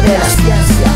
de la ciencia.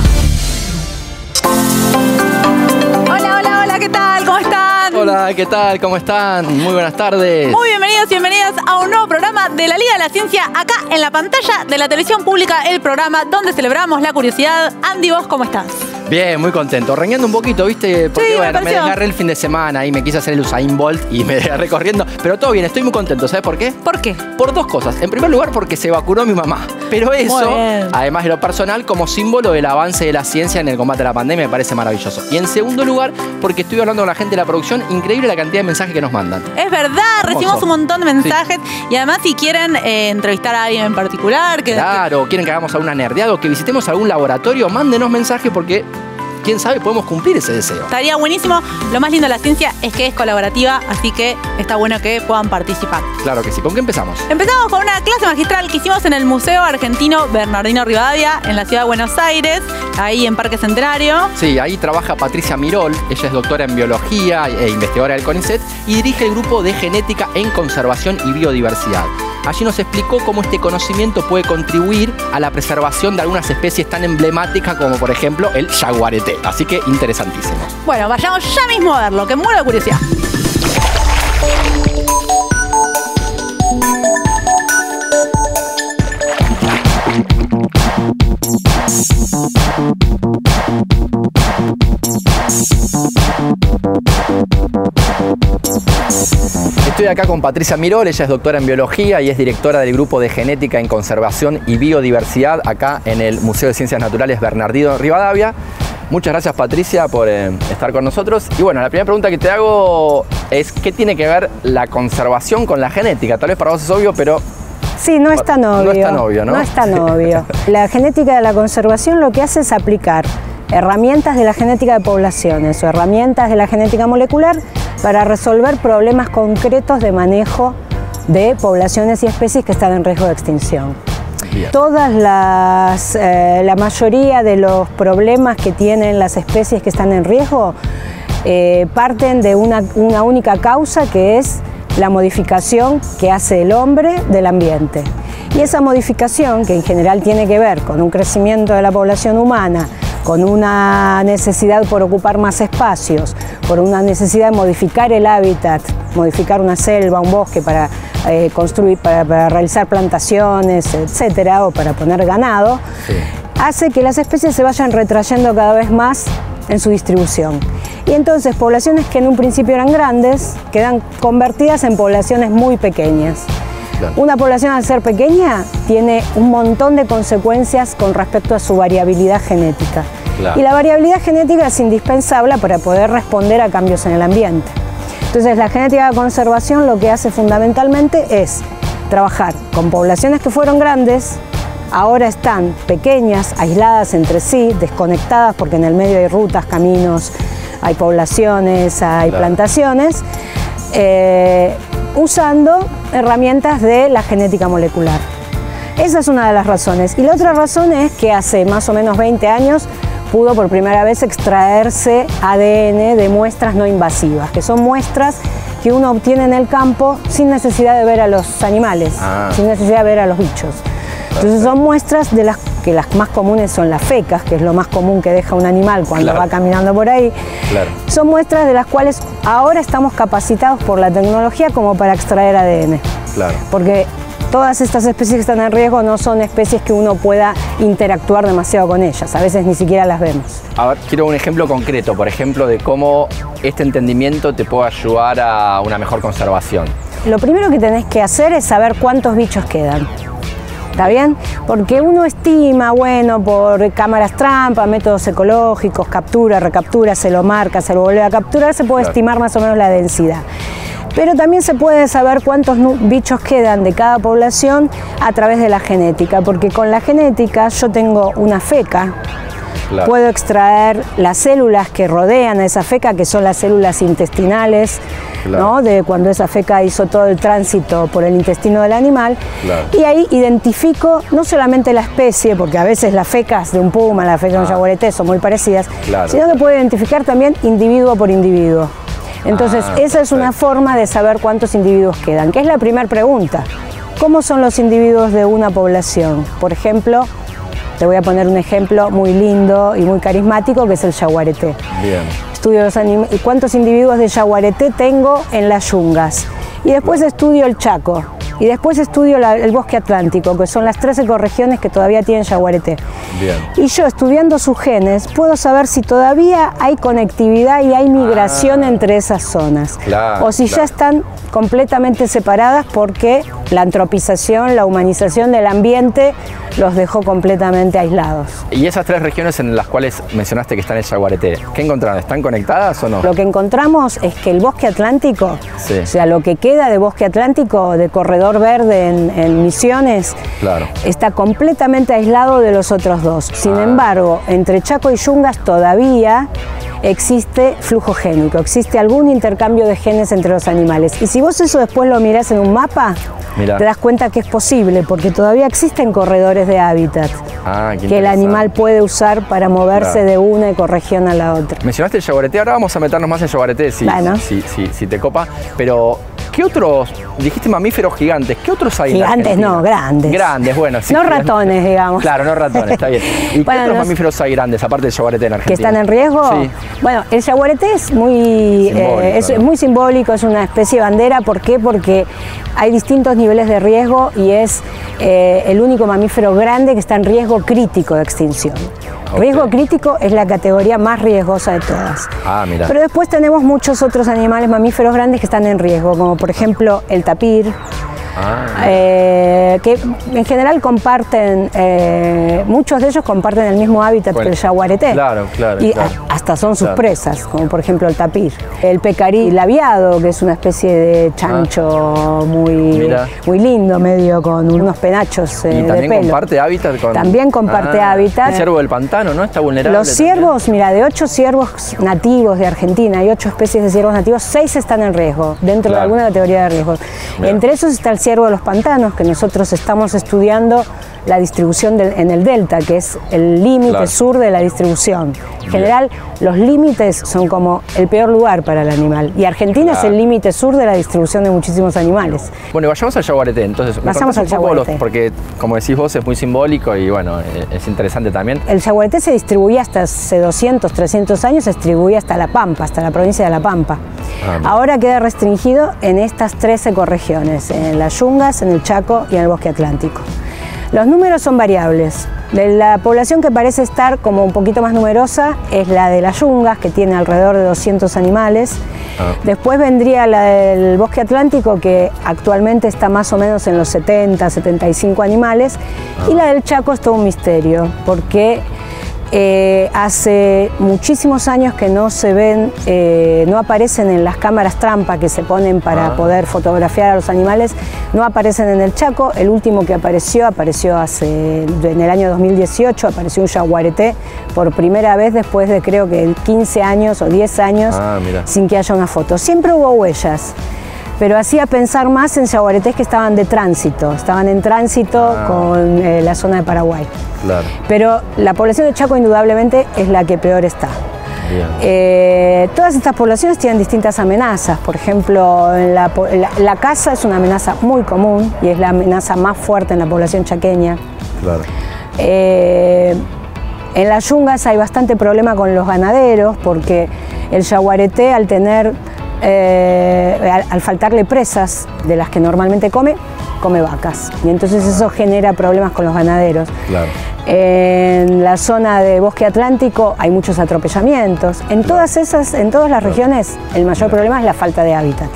Hola, hola, hola, ¿qué tal? ¿Cómo están? Hola, ¿qué tal? ¿Cómo están? Muy buenas tardes. Muy bienvenidos, bienvenidas a un nuevo programa de la Liga de la Ciencia, acá en la pantalla de la televisión pública, el programa donde celebramos la curiosidad. Andy, ¿vos cómo estás? Bien, muy contento. Reñando un poquito, ¿viste? Porque Sí, me bueno, me, desgarré el fin de semana y me quise hacer el Usain Bolt y me desgarré corriendo. Pero todo bien, estoy muy contento. ¿Sabes por qué? ¿Por qué? Por dos cosas. En primer lugar, porque se vacunó mi mamá. Pero eso, además de lo personal, como símbolo del avance de la ciencia en el combate a la pandemia, me parece maravilloso. Y en segundo lugar, porque estoy hablando con la gente de la producción, increíble la cantidad de mensajes que nos mandan. Es verdad, recibimos un montón de mensajes. Y además si quieren eh, entrevistar a alguien en particular, que, Claro, quieren que hagamos alguna nerdeada o que visitemos algún laboratorio, mándenos mensajes porque, quién sabe, podemos cumplir ese deseo. estaría buenísimo. Lo más lindo de la ciencia es que es colaborativa, así que está bueno que puedan participar. Claro que sí. ¿Con qué empezamos? Empezamos con una clase magistral que hicimos en el Museo Argentino Bernardino Rivadavia, en la ciudad de Buenos Aires, ahí en Parque Centenario. Sí, ahí trabaja Patricia Mirol, ella es doctora en biología e investigadora del CONICET y dirige el grupo de genética en conservación y biodiversidad. Allí nos explicó cómo este conocimiento puede contribuir a la preservación de algunas especies tan emblemáticas como por ejemplo el jaguarete. Así que interesantísimo. Bueno, vayamos ya mismo a verlo, que muero de curiosidad. Estoy acá con Patricia Mirol, ella es doctora en biología y es directora del grupo de genética en conservación y biodiversidad acá en el Museo de Ciencias Naturales Bernardino Rivadavia. Muchas gracias Patricia por eh, estar con nosotros. Y bueno, la primera pregunta que te hago es ¿qué tiene que ver la conservación con la genética? Tal vez para vos es obvio, pero Sí, no es tan No obvio. es tan obvio, ¿no? No es tan obvio. La genética de la conservación lo que hace es aplicar herramientas de la genética de poblaciones o herramientas de la genética molecular para resolver problemas concretos de manejo de poblaciones y especies que están en riesgo de extinción. Bien. Todas las, eh, la mayoría de los problemas que tienen las especies que están en riesgo eh, parten de una, una única causa que es la modificación que hace el hombre del ambiente. Y esa modificación, que en general tiene que ver con un crecimiento de la población humana, con una necesidad por ocupar más espacios, por una necesidad de modificar el hábitat, modificar una selva, un bosque para eh, construir, para, para realizar plantaciones, etcétera, o para poner ganado, hace que las especies se vayan retrayendo cada vez más en su distribución. Y entonces poblaciones que en un principio eran grandes quedan convertidas en poblaciones muy pequeñas. Claro. Una población al ser pequeña tiene un montón de consecuencias con respecto a su variabilidad genética. Claro. Y la variabilidad genética es indispensable para poder responder a cambios en el ambiente. Entonces la genética de conservación lo que hace fundamentalmente es trabajar con poblaciones que fueron grandes, ahora están pequeñas, aisladas entre sí, desconectadas porque en el medio hay rutas, caminos, hay poblaciones, hay Claro. plantaciones, eh, usando herramientas de la genética molecular. Esa es una de las razones. Y la otra razón es que hace más o menos 20 años pudo por primera vez extraerse ADN de muestras no invasivas, que son muestras que uno obtiene en el campo sin necesidad de ver a los animales, Ah. sin necesidad de ver a los bichos. Entonces son muestras de las que las más comunes son las fecas, que es lo más común que deja un animal cuando Claro. va caminando por ahí. Claro. Son muestras de las cuales ahora estamos capacitados por la tecnología como para extraer ADN. claro. Porque todas estas especies que están en riesgo no son especies que uno pueda interactuar demasiado con ellas. A veces ni siquiera las vemos. A ver, quiero un ejemplo concreto, por ejemplo, de cómo este entendimiento te puede ayudar a una mejor conservación. Lo primero que tenés que hacer es saber cuántos bichos quedan. ¿Está bien? Porque uno estima, bueno, por cámaras trampa, métodos ecológicos, captura, recaptura, se lo marca, se lo vuelve a capturar, se puede Claro. estimar más o menos la densidad. Pero también se puede saber cuántos bichos quedan de cada población a través de la genética, porque con la genética yo tengo una feca, Claro. Puedo extraer las células que rodean a esa feca, que son las células intestinales, Claro. ¿no? de cuando esa feca hizo todo el tránsito por el intestino del animal. Claro. Y ahí identifico no solamente la especie, porque a veces las fecas de un puma, las fecas de un Ah. jaguarete son muy parecidas, sino que puedo identificar también individuo por individuo. Entonces, Ah, esa es una forma de saber cuántos individuos quedan, que es la primera pregunta. ¿Cómo son los individuos de una población? Por ejemplo, Te voy a poner un ejemplo muy lindo y muy carismático que es el yaguareté. Bien. Estudio los y cuántos individuos de yaguareté tengo en las yungas. Y después estudio el Chaco. Y después estudio la- el bosque atlántico, que son las tres ecorregiones que todavía tienen yaguareté. Bien. Y yo estudiando sus genes puedo saber si todavía hay conectividad y hay migración Ah. entre esas zonas. Claro, o si ya están completamente separadas porque la antropización, la humanización del ambiente los dejó completamente aislados. Y esas tres regiones en las cuales mencionaste que están en Yaguareté, ¿qué encontraron? ¿Están conectadas o no? Lo que encontramos es que el bosque atlántico, Sí. o sea, lo que queda de bosque atlántico, de corredor verde en, en Misiones, Claro. está completamente aislado de los otros dos. Sin Ah. embargo, entre Chaco y Yungas todavía existe flujo génico, existe algún intercambio de genes entre los animales. Y si vos eso después lo mirás en un mapa, Mirá. te das cuenta que es posible, porque todavía existen corredores de hábitat Ah, que el animal puede usar para moverse Claro. de una ecorregión a la otra. Mencionaste el Yaguareté, ahora vamos a meternos más en Yaguareté si, Bueno. si, si- si te copa. Pero, ¿qué otros, dijiste mamíferos gigantes, ¿qué otros hay Gigantes no, grandes. Grandes, bueno. sí, No ratones, digamos. Claro, no ratones, está bien. ¿Y Bueno, qué otros mamíferos hay grandes, aparte del Yaguareté en que Argentina? están en riesgo. Sí. Bueno, el yaguareté es muy, Simbólico, eh, es ¿no? muy simbólico, es una especie de bandera. ¿Por qué? Porque hay distintos niveles de riesgo y es eh, el único mamífero grande que está en riesgo crítico de extinción. Riesgo crítico es la categoría más riesgosa de todas. Ah, mira. Pero después tenemos muchos otros animales mamíferos grandes que están en riesgo, como por ejemplo el tapir, Ah, eh, que en general comparten, eh, muchos de ellos comparten el mismo hábitat Bueno, que el yaguareté. claro, claro, Y claro. a- hasta son sus Claro. presas, como por ejemplo el tapir. El pecarí labiado, que es una especie de chancho muy, Ah. Mira. muy lindo, medio con unos penachos eh, y de también pelo. comparte hábitat con. También comparte Ah, hábitat. El ciervo del pantano, ¿no? Está vulnerable. Los ciervos, mira, de ocho ciervos nativos de Argentina, hay ocho especies de ciervos nativos, seis están en riesgo, dentro de alguna categoría de riesgo. Mira. Entre esos está el ciervo de los pantanos, que nosotros estamos estudiando la distribución del- en el delta, que es el límite Claro. sur de la distribución. En general, los límites son como el peor lugar para el animal, y Argentina es el límite sur de la distribución de muchísimos animales. Bueno, y vayamos al Yaguareté, entonces. ¿me Vayamos contás al Yaguareté. porque, como decís vos, es muy simbólico y bueno, eh, es interesante también. El yaguareté se distribuía hasta hace 200, 300 años, se distribuía hasta La Pampa, hasta la provincia de La Pampa. Ah. Ahora queda restringido en estas tres ecorregiones, en las Yungas, en el Chaco y en el Bosque Atlántico. Los números son variables. De la población que parece estar como un poquito más numerosa es la de las Yungas, que tiene alrededor de 200 animales. Ah. Después vendría la del Bosque Atlántico, que actualmente está más o menos en los 70, 75 animales. Y la del Chaco es todo un misterio, porque eh, hace muchísimos años que no se ven, eh, no aparecen en las cámaras trampa que se ponen para Ah. poder fotografiar a los animales, no aparecen en el Chaco. El último que apareció, apareció hace, en el año 2018, apareció un yaguareté por primera vez después de creo que 15 años o 10 años Ah, sin que haya una foto. Siempre hubo huellas. Pero hacía pensar más en yaguaretés que estaban de tránsito, estaban en tránsito Ah. con eh, la zona de Paraguay. Claro. Pero la población de Chaco indudablemente es la que peor está. Eh, todas estas poblaciones tienen distintas amenazas. Por ejemplo, la, la, la caza es una amenaza muy común y es la amenaza más fuerte en la población chaqueña. Claro. Eh, en las yungas hay bastante problema con los ganaderos porque el yaguareté al tener, eh, al, al faltarle presas de las que normalmente come, come vacas. Y entonces eso genera problemas con los ganaderos. Claro. En la zona de bosque atlántico hay muchos atropellamientos. En todas esas, en todas las regiones, el mayor problema es la falta de hábitat.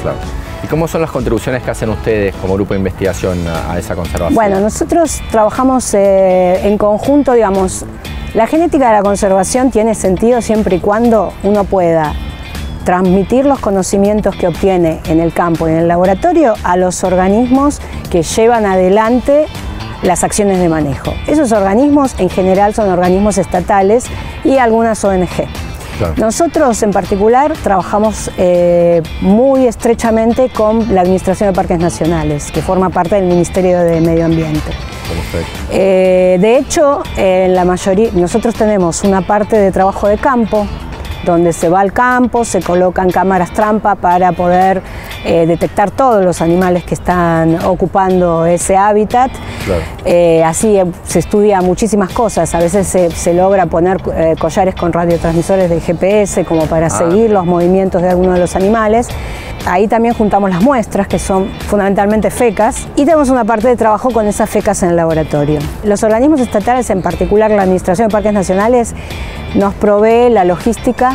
¿Y cómo son las contribuciones que hacen ustedes como grupo de investigación a, a esa conservación? Bueno, nosotros trabajamos eh, en conjunto, digamos, la genética de la conservación tiene sentido siempre y cuando uno pueda transmitir los conocimientos que obtiene en el campo y en el laboratorio a los organismos que llevan adelante las acciones de manejo. Esos organismos en general son organismos estatales y algunas ONG. Claro. Nosotros en particular trabajamos eh, muy estrechamente con la Administración de Parques Nacionales, que forma parte del Ministerio de Medio Ambiente. Eh, de hecho, en la mayoría, nosotros tenemos una parte de trabajo de campo, donde se va al campo, se colocan cámaras trampa para poder eh, detectar todos los animales que están ocupando ese hábitat. Eh, así se estudia muchísimas cosas. A veces se, logra poner collares con radiotransmisores de GPS como para ah, seguir los movimientos de algunos de los animales. Ahí también juntamos las muestras, que son fundamentalmente fecas, y tenemos una parte de trabajo con esas fecas en el laboratorio. Los organismos estatales, en particular la Administración de Parques Nacionales, nos provee la logística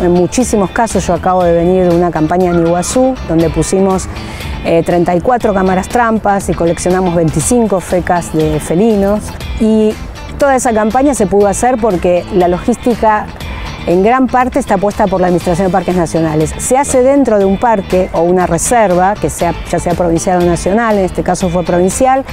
en muchísimos casos. Yo acabo de venir de una campaña en Iguazú, donde pusimos 34 eh, cámaras trampas y coleccionamos 25 fecas de felinos. Y toda esa campaña se pudo hacer porque la logística en gran parte está puesta por la Administración de Parques Nacionales. Se hace dentro de un parque o una reserva, que sea, ya sea provincial o nacional, en este caso fue provincial,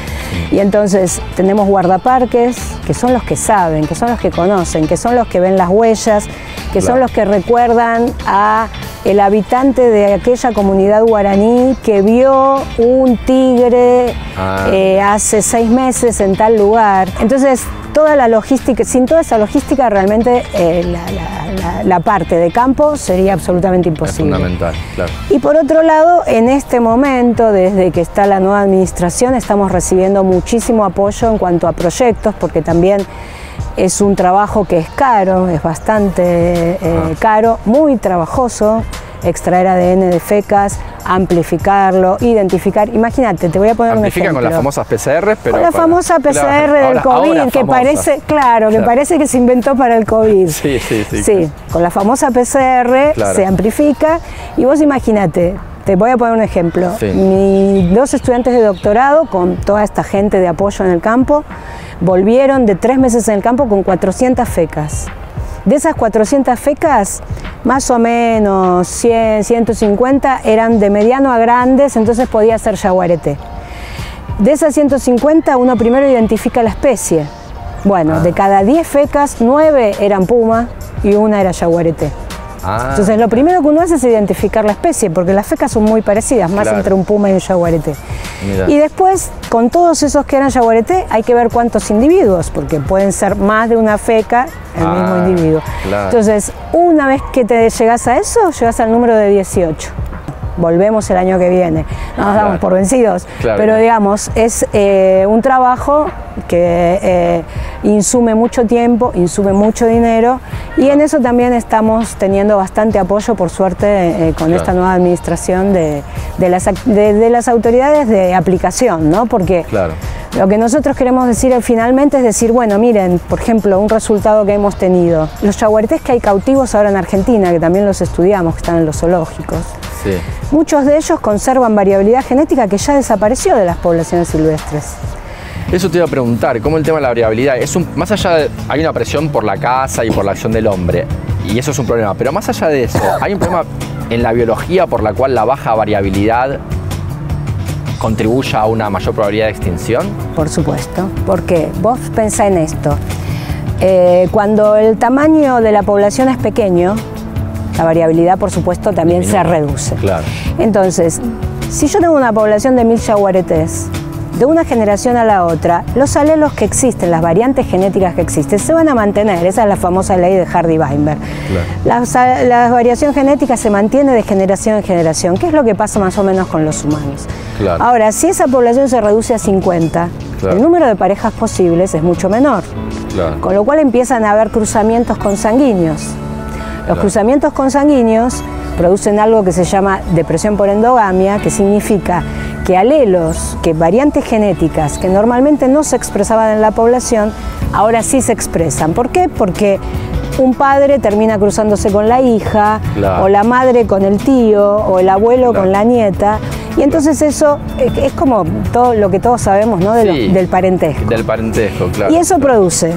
y entonces tenemos guardaparques, que son los que saben, que son los que conocen, que son los que ven las huellas, que son los que recuerdan a el habitante de aquella comunidad guaraní que vio un tigre ah. eh, hace seis meses en tal lugar. Entonces, toda la logística, sin toda esa logística realmente eh, la, parte de campo sería absolutamente imposible. fundamental, claro. Y por otro lado, en este momento, desde que está la nueva administración, estamos recibiendo muchísimo apoyo en cuanto a proyectos, porque también es un trabajo que es caro, es bastante eh, ah. caro, muy trabajoso extraer ADN de fecas, amplificarlo, identificar. Imagínate, te voy a poner un ejemplo. con las famosas PCR, pero. Con la famosa PCR del COVID, que parece, claro, que parece que se inventó para el COVID. Sí, sí, sí. Sí, con la famosa PCR se amplifica y vos imagínate. Te voy a poner un ejemplo. Mis dos estudiantes de doctorado, con toda esta gente de apoyo en el campo, volvieron de tres meses en el campo con 400 fecas. De esas 400 fecas, más o menos 100, 150 eran de mediano a grandes, entonces podía ser yaguareté. De esas 150 uno primero identifica la especie. Bueno, de ah. cada 10 fecas, 9 eran puma y una era yaguareté. Ah. Entonces lo primero que uno hace es identificar la especie, porque las fecas son muy parecidas, más entre un puma y un yaguareté. Y después, con todos esos que eran yaguareté, hay que ver cuántos individuos, porque pueden ser más de una feca el mismo ah, individuo. Entonces, una vez que te llegas a eso, llegas al número de 18 volvemos el año que viene. No nos damos por vencidos, pero digamos, es eh, un trabajo que eh, insume mucho tiempo, insume mucho dinero y en eso también estamos teniendo bastante apoyo, por suerte, eh, con esta nueva administración de, las, de, las, autoridades de aplicación, ¿no? Porque lo que nosotros queremos decir finalmente es decir, bueno, miren, por ejemplo, un resultado que hemos tenido, los yaguaretés que hay cautivos ahora en Argentina, que también los estudiamos, que están en los zoológicos. Muchos de ellos conservan variabilidad genética que ya desapareció de las poblaciones silvestres. Eso te iba a preguntar, ¿cómo el tema de la variabilidad? Es un, más allá de, hay una presión por la caza y por la acción del hombre, y eso es un problema, pero más allá de eso, ¿hay un problema en la biología por la cual la baja variabilidad contribuye a una mayor probabilidad de extinción? Por supuesto, porque vos pensá en esto. Eh, cuando el tamaño de la población es pequeño, la variabilidad, por supuesto, también se reduce. Claro. Entonces, si yo tengo una población de mil yaguaretés, de una generación a la otra, los alelos que existen, las variantes genéticas que existen, se van a mantener. Esa es la famosa ley de Hardy-Weinberg. La, variación genética se mantiene de generación en generación, ¿Qué es lo que pasa más o menos con los humanos. Ahora, si esa población se reduce a 50, el número de parejas posibles es mucho menor. Con lo cual empiezan a haber cruzamientos consanguíneos. Los cruzamientos consanguíneos producen algo que se llama depresión por endogamia, que significa que alelos, que variantes genéticas que normalmente no se expresaban en la población, ahora sí se expresan. ¿Por qué? Porque un padre termina cruzándose con la hija, o la madre con el tío, o el abuelo con la nieta. Y entonces eso es como todo lo que todos sabemos ¿no? del parentesco. Del parentesco, claro. Y eso produce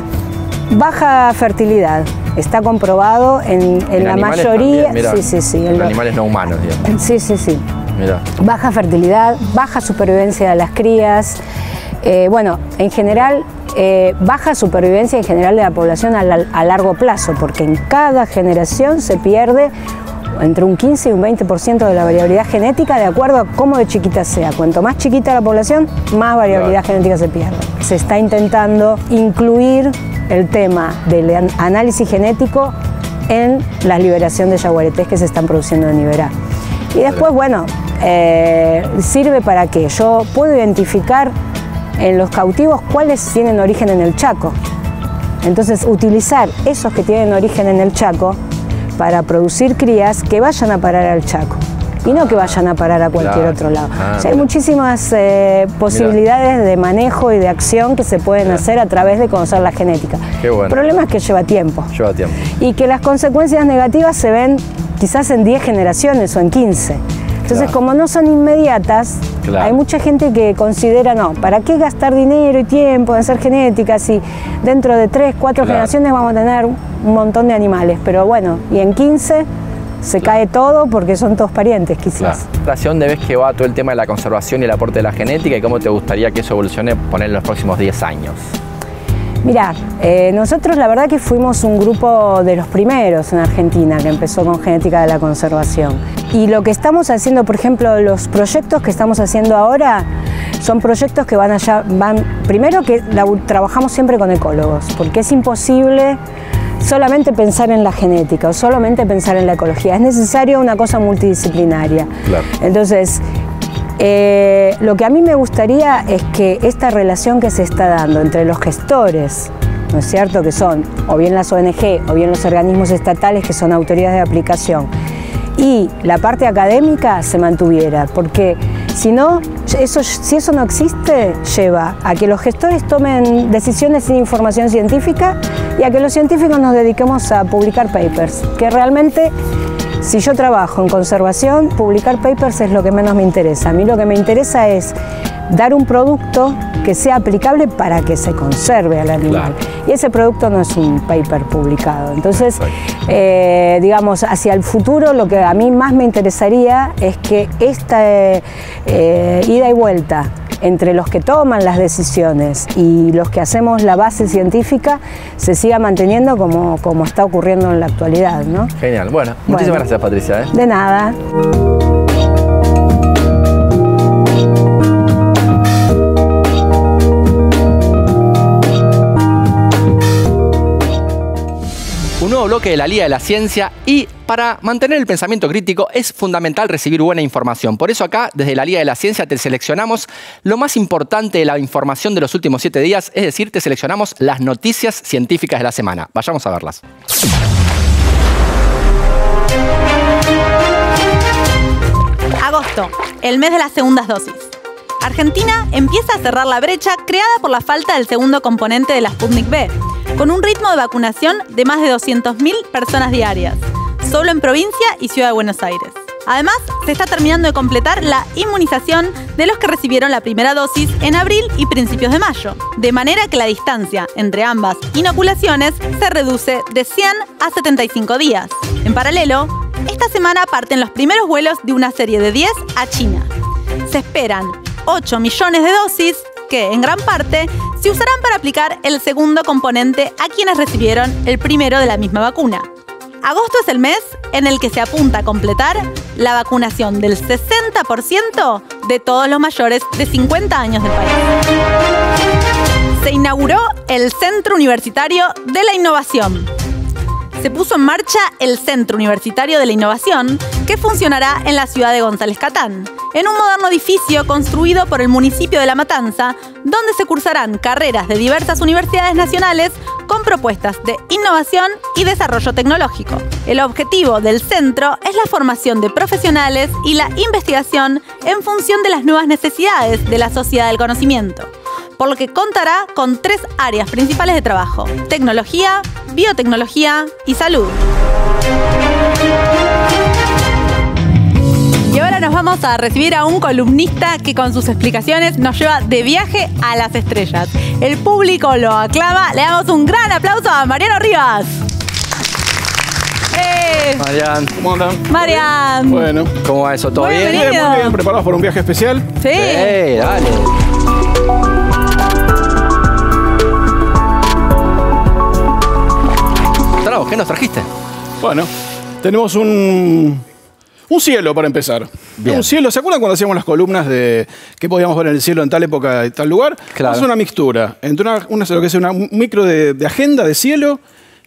baja fertilidad, Está comprobado en, la mayoría. sí, sí, sí. En animales no humanos, digamos. Sí, sí, sí. Baja fertilidad, baja supervivencia de las crías. Eh, bueno, en general, eh, baja supervivencia en general de la población a, a, largo plazo, porque en cada generación se pierde entre un 15 y un 20% de la variabilidad genética de acuerdo a cómo de chiquita sea. Cuanto más chiquita la población, más variabilidad genética se pierde. Se está intentando incluir el tema del análisis genético en la liberación de yaguaretés que se están produciendo en Iberá. Y después, bueno, eh, sirve para qué? Yo puedo identificar en los cautivos cuáles tienen origen en el Chaco. Entonces, utilizar esos que tienen origen en el Chaco para producir crías que vayan a parar al Chaco y no que vayan a parar a cualquier Claro. otro lado. Ah, O sea, hay muchísimas eh, posibilidades de manejo y de acción que se pueden hacer a través de conocer la genética. Qué bueno. El problema es que lleva tiempo Lleva tiempo. y que las consecuencias negativas se ven quizás en 10 generaciones o en 15. Entonces, Claro. como no son inmediatas, Claro. hay mucha gente que considera, no, ¿para qué gastar dinero y tiempo en hacer genética si dentro de 3, 4 Claro. generaciones vamos a tener un montón de animales? Pero bueno, y en 15 se cae todo porque son todos parientes quizás. Claro. ¿Hacia dónde ves que va todo el tema de la conservación y el aporte de la genética y cómo te gustaría que eso evolucione poner en los próximos 10 años? Mirá, eh, nosotros la verdad que fuimos un grupo de los primeros en Argentina que empezó con genética de la conservación. Y lo que estamos haciendo, por ejemplo, los proyectos que estamos haciendo ahora son proyectos que van allá, van, primero que la- trabajamos siempre con ecólogos, porque es imposible solamente pensar en la genética o solamente pensar en la ecología, es necesario una cosa multidisciplinaria. Claro. Entonces, eh, lo que a mí me gustaría es que esta relación que se está dando entre los gestores, ¿no es cierto? Que son o bien las ONG o bien los organismos estatales que son autoridades de aplicación, y la parte académica se mantuviera, porque si no, eso, si eso no existe, lleva a que los gestores tomen decisiones sin información científica y a que los científicos nos dediquemos a publicar papers, que realmente si yo trabajo en conservación, publicar papers es lo que menos me interesa. A mí lo que me interesa es dar un producto que sea aplicable para que se conserve al animal. Claro. Y ese producto no es un paper publicado. Entonces, eh, digamos, hacia el futuro lo que a mí más me interesaría es que esta eh, eh, ida y vuelta entre los que toman las decisiones y los que hacemos la base científica se siga manteniendo como, como está ocurriendo en la actualidad, ¿no? Genial. Bueno, muchísimas gracias Patricia. ¿eh? De nada. Nuevo bloque de la Liga de la Ciencia y para mantener el pensamiento crítico es fundamental recibir buena información. Por eso acá, desde la Liga de la Ciencia, te seleccionamos lo más importante de la información de los últimos siete días, es decir, te seleccionamos las noticias científicas de la semana. Vayamos a verlas. Agosto, el mes de las segundas dosis. Argentina empieza a cerrar la brecha creada por la falta del segundo componente de la Sputnik B, con un ritmo de vacunación de más de 200.000 personas diarias, solo en provincia y ciudad de Buenos Aires. Además, se está terminando de completar la inmunización de los que recibieron la primera dosis en abril y principios de mayo, de manera que la distancia entre ambas inoculaciones se reduce de 100 a 75 días. En paralelo, esta semana parten los primeros vuelos de una serie de 10 a China. Se esperan 8 millones de dosis que, en gran parte, se usarán para aplicar el segundo componente a quienes recibieron el primero de la misma vacuna. Agosto es el mes en el que se apunta a completar la vacunación del 60% de todos los mayores de 50 años del país. Se inauguró el Centro Universitario de la Innovación. Se puso en marcha el Centro Universitario de la Innovación, que funcionará en la ciudad de González Catán, en un moderno edificio construido por el municipio de La Matanza, donde se cursarán carreras de diversas universidades nacionales con propuestas de innovación y desarrollo tecnológico. El objetivo del centro es la formación de profesionales y la investigación en función de las nuevas necesidades de la sociedad del conocimiento por lo que contará con tres áreas principales de trabajo, tecnología, biotecnología y salud. Y ahora nos vamos a recibir a un columnista que con sus explicaciones nos lleva de viaje a las estrellas. El público lo aclama. Le damos un gran aplauso a Mariano Rivas. ¡Eh! Marian, ¿Cómo andan? Marian. Bueno. ¿cómo va eso? ¿Todo Muy bien? bienvenido. Bien, muy bien, preparados para un viaje especial. Sí. Sí, dale. Tragos, ¿qué nos trajiste? Bueno, tenemos un, un cielo para empezar. Bien. Un cielo, ¿se acuerdan cuando hacíamos las columnas de qué podíamos ver en el cielo en tal época y tal lugar? Claro. Es una mixtura entre una, una- lo que es una- un micro de, de agenda de cielo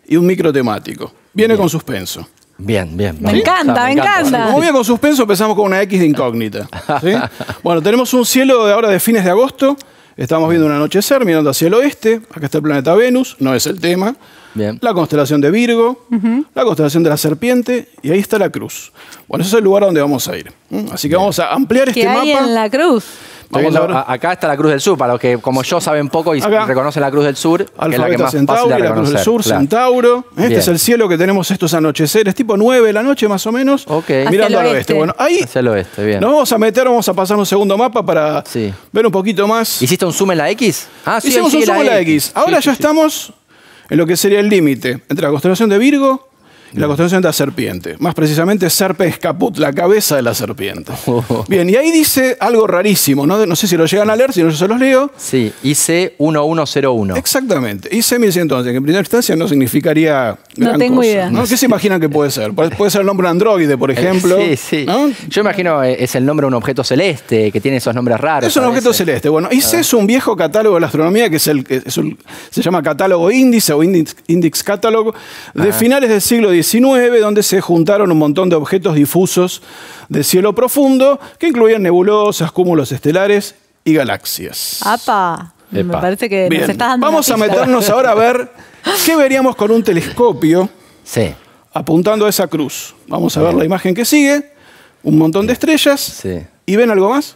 y un micro temático. Viene con suspenso. Bien, bien. Me encanta, me encanta. Como bien con suspenso, empezamos con una X de incógnita. ¿sí? bueno, tenemos un cielo de ahora de fines de agosto. Estamos viendo un anochecer mirando hacia el oeste. Acá está el planeta Venus, no es el tema. Bien. La constelación de Virgo, la constelación de la serpiente y ahí está la cruz. Bueno, ese es el lugar donde vamos a ir. Así que vamos a ampliar este ¿Qué hay mapa. en la cruz? Vamos a acá está la Cruz del Sur, para los que como yo saben poco y Acá. reconocen la Cruz del Sur, que es la que más fácil Centauri, de la Cruz del. Sur, claro. Centauro. Este Bien. es el cielo que tenemos estos anocheceres, tipo 9 de la noche más o menos, Ok. mirando al oeste. oeste. Bueno, ahí Hacia el oeste, bien. nos vamos a meter, vamos a pasar un segundo mapa para Sí. ver un poquito más. ¿Hiciste un zoom en la X? Ah, sí, Hicimos un zoom en la X. Ahora Sí, ya sí. estamos en lo que sería el límite entre la constelación de Virgo la constelación de la serpiente. Más precisamente Serpens Caput, la cabeza de la serpiente. Bien, y ahí dice algo rarísimo, ¿no? No sé si lo llegan a leer, si no yo se los leo. Sí, IC 1101. Exactamente. IC 1111, que en primera instancia no significaría No gran tengo cosa, idea. ¿no? ¿Qué se imaginan que puede ser? Puede ser el nombre de un androide, por ejemplo. Sí, sí. ¿no? Yo imagino eh, es el nombre de un objeto celeste que tiene esos nombres raros. Es un objeto veces. celeste. Bueno, IC es un viejo catálogo de la astronomía que es el, que es un- se llama catálogo índice o index, index catalog de finales del siglo XIX, donde se juntaron un montón de objetos difusos de cielo profundo que incluían nebulosas, cúmulos estelares y galaxias. ¡Apa! Me parece que Bien, nos estás dando vamos a meternos ahora a ver qué veríamos con un telescopio Sí, apuntando a esa cruz. Vamos a ver la imagen que sigue, un montón de estrellas. sí. ¿Y ven algo más?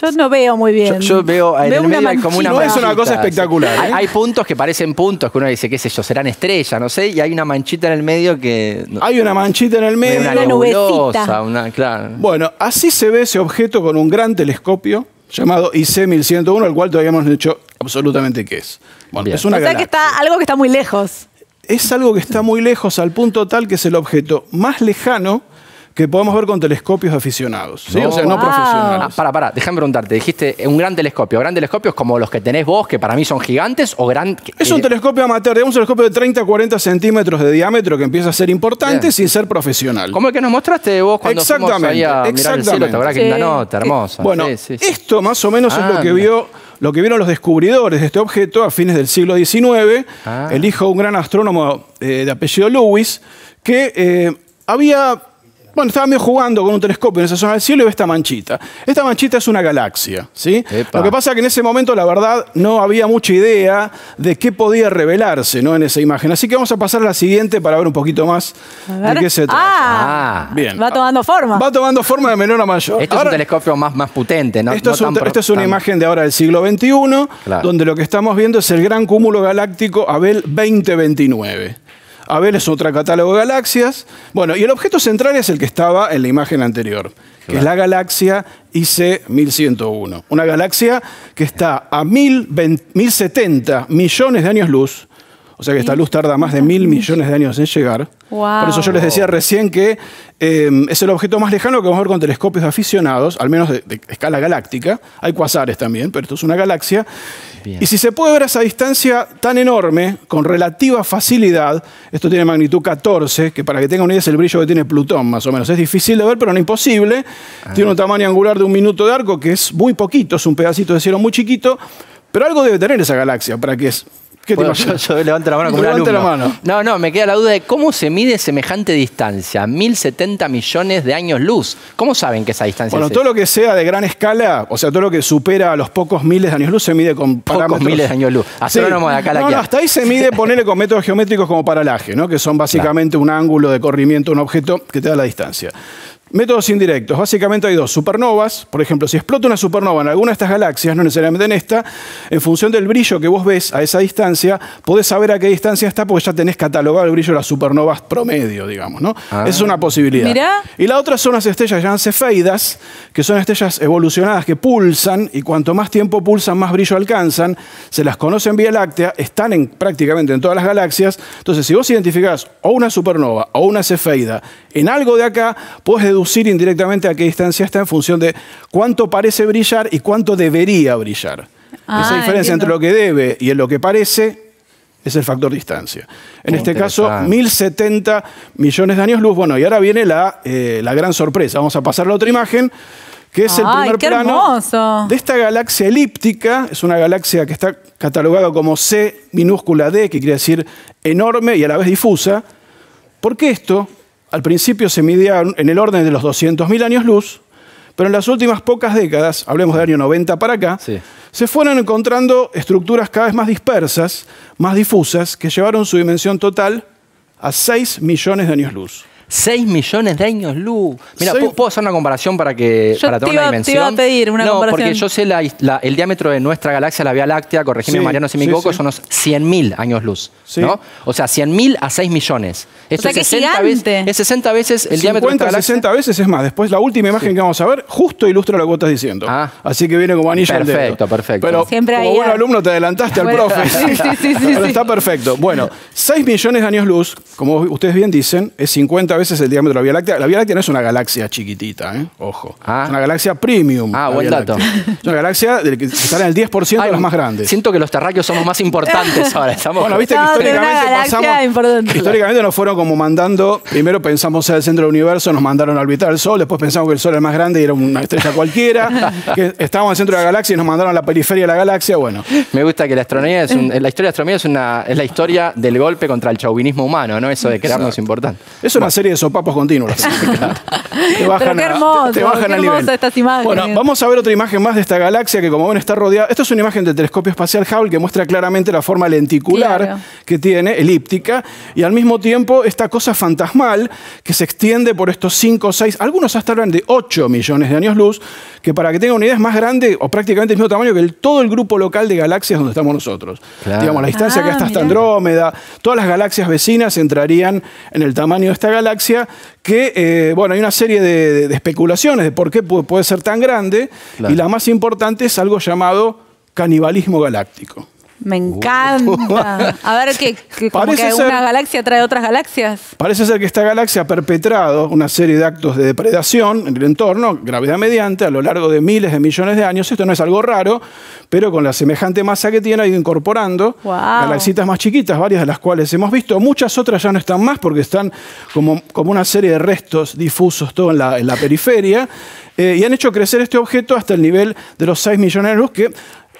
Yo no veo muy bien. Yo, yo veo en el una medio hay como una manchita. No es una cosa espectacular. Hay, ¿eh? hay puntos que parecen puntos que uno dice, qué sé yo, serán estrellas, no sé, y hay una manchita en el medio que. Hay una manchita en el medio. una Una nebulosa, una, claro. Bueno, así se ve ese objeto con un gran telescopio llamado IC 1101, el cual todavía no hemos dicho absolutamente qué es. Bueno, Bien. es una o sea que está algo que está muy lejos. Es algo que está muy lejos al punto tal que es el objeto más lejano que podemos ver con telescopios aficionados. ¿sí? O sea, no Wow. Ah, profesionales. para, para, déjame preguntarte. Dijiste eh, un gran telescopio. ¿Gran telescopios como los que tenés vos, que para mí son gigantes, o gran. que- Es un que- telescopio amateur, digamos un telescopio de 30 a 40 centímetros de diámetro que empieza a ser importante Bien. sin ser profesional. Como el que nos mostraste vos cuando fuimos Exactamente, ahí a mirar el cielo. exactamente. ¿Te acuerdas que Sí. nota, hermosa? Bueno, Sí, sí, sí. esto más o menos es Ah, lo que mira. vio, lo que vieron los descubridores de este objeto a fines del siglo XIX, Ah. el hijo de un gran astrónomo eh, de apellido Lewis, que eh, había, bueno, estaba medio jugando con un telescopio en esa zona del cielo y ve esta manchita. Esta manchita es una galaxia, ¿sí? Epa. Lo que pasa es que en ese momento, la verdad, no había mucha idea de qué podía revelarse ¿no? en esa imagen. Así que vamos a pasar a la siguiente para ver un poquito más A de qué se trata. Ah. Bien. va tomando forma. Va tomando forma de menor a mayor. Este es un telescopio más, más potente, ¿no? esto no es, un- tan pro- esta es una tan- imagen de ahora del siglo XXI, Claro. donde lo que estamos viendo es el gran cúmulo galáctico Abel 2029. Abel es otro catálogo de galaxias. Bueno, y el objeto central es el que estaba en la imagen anterior, que es la galaxia IC 1101. Una galaxia que está a 1020 1070 millones de años luz. O sea que esta luz tarda más de mil millones de años en llegar. Wow. Por eso yo les decía recién que eh, es el objeto más lejano que vamos a ver con telescopios aficionados, al menos de, de escala galáctica. Hay cuasares también, pero esto es una galaxia. Bien. Y si se puede ver a esa distancia tan enorme, con relativa facilidad, esto tiene magnitud 14, que para que tengan una idea es el brillo que tiene Plutón, más o menos. Es difícil de ver, pero no imposible. Ah. Tiene un tamaño angular de un minuto de arco, que es muy poquito, es un pedacito de cielo muy chiquito, pero algo debe tener esa galaxia para que es... ¿Qué te yo, yo levanto la mano como un Levante la mano. No, no, me queda la duda de cómo se mide semejante distancia, 1070 millones de años luz. ¿Cómo saben que esa distancia Bueno, es todo lo que sea de gran escala, o sea, todo lo que supera a los pocos miles de años luz se mide con Pocos parámetros. miles de años luz. Astrónomo de acá la No, no, hasta ahí se mide, ponele con métodos geométricos como paralaje, ¿no? que son básicamente un ángulo de corrimiento de un objeto que te da la distancia. Métodos indirectos. Básicamente hay dos. Supernovas. Por ejemplo, si explota una supernova en alguna de estas galaxias, no necesariamente en esta, en función del brillo que vos ves a esa distancia, podés saber a qué distancia está porque ya tenés catalogado el brillo de las supernovas promedio, digamos. ¿no? Ah. Esa es una posibilidad. Mirá. Y la otra son las estrellas que llaman cefeidas, que son estrellas evolucionadas que pulsan y cuanto más tiempo pulsan, más brillo alcanzan. Se las conoce en Vía Láctea, están en, prácticamente en todas las galaxias. Entonces, si vos identificás o una supernova o una cefeida en algo de acá, podés deducir indirectamente a qué distancia está en función de cuánto parece brillar y cuánto debería brillar. Ah, Esa diferencia entiendo. entre lo que debe y en lo que parece es el factor distancia. En Qué este caso, interesante. 1070 millones de años luz. Bueno, y ahora viene la, eh, la gran sorpresa. Vamos a pasar a la otra imagen, que es el primer qué plano hermoso. de esta galaxia elíptica. Es una galaxia que está catalogada como C minúscula D, que quiere decir enorme y a la vez difusa. ¿Por qué esto? Al principio se midía en el orden de los 200.000 años luz, pero en las últimas pocas décadas, hablemos del año 90 para acá, Sí. se fueron encontrando estructuras cada vez más dispersas, más difusas, que llevaron su dimensión total a 6 millones de años luz. 6 millones de años luz. Mira, Seis- ¿puedo, hacer una comparación para que Yo para te tener iba- una te dimensión? iba a pedir una no, comparación. porque yo sé la- la- el diámetro de nuestra galaxia, la Vía Láctea, corregime Sí, Mariano si me sí, equivoco, sí. son unos 100.000 años luz. Sí. ¿no? O sea, 100.000 a 6 millones. Esto sea es, que es 60 veces, es 60 veces el diámetro de 50, nuestra galaxia. 60 veces es más. Después la última imagen que vamos a ver justo ilustra lo que vos estás diciendo. Ah. Así que viene como anillo al dedo. Perfecto, perfecto. Pero Siempre como buen alumno te adelantaste al Bueno, profe. sí, sí, sí, sí, Pero sí. está perfecto. Bueno, 6 millones de años luz, como ustedes bien dicen, es 50 veces el diámetro de la Vía Láctea. La Vía Láctea no es una galaxia chiquitita, ¿eh? ojo. Ah. Es una galaxia premium. Ah, buen dato. Es una galaxia que está en el 10% de las más grandes. Siento que los terráqueos somos más importantes ahora. Estamos Bueno, viste que No, históricamente pasamos. importante. Históricamente nos fueron como mandando. Primero pensamos ser el centro del universo, nos mandaron a orbitar el Sol. Después pensamos que el Sol era más grande y era una estrella cualquiera. que estábamos en el centro de la galaxia y nos mandaron a la periferia de la galaxia. Bueno, Me gusta que la astronomía es un- la historia de la astronomía es, una, es la historia del golpe contra el chauvinismo humano, ¿no? Eso de crearnos importante. es una serie de sopapos continuos. Te Pero qué hermoso, te bajan qué al nivel. estas imágenes. Bueno, vamos a ver otra imagen más de esta galaxia que como ven está rodeada. Esto es una imagen del telescopio espacial Hubble que muestra claramente la forma lenticular Claro. que tiene, elíptica, y al mismo tiempo esta cosa fantasmal que se extiende por estos 5, 6, algunos hasta hablan de 8 millones de años luz, que para que tengan una idea es más grande o prácticamente el mismo tamaño que el- todo el grupo local de galaxias donde estamos nosotros. Claro. Digamos, la distancia Ah, que está hasta mirá. Andrómeda, todas las galaxias vecinas entrarían en el tamaño de esta galaxia, que, eh, bueno, hay una serie de, de- de especulaciones de por qué pu- puede ser tan grande, Claro. y la más importante es algo llamado canibalismo galáctico. Me encanta. A ver, que, que como que ser- una galaxia trae otras galaxias. Parece ser que esta galaxia ha perpetrado una serie de actos de depredación en el entorno, gravedad mediante, a lo largo de miles de millones de años. Esto no es algo raro, pero con la semejante masa que tiene ha ido incorporando Wow. galaxitas más chiquitas, varias de las cuales hemos visto. Muchas otras ya no están más porque están como, como una serie de restos difusos todo en la, en la periferia. eh, y han hecho crecer este objeto hasta el nivel de los 6 millones de luz, que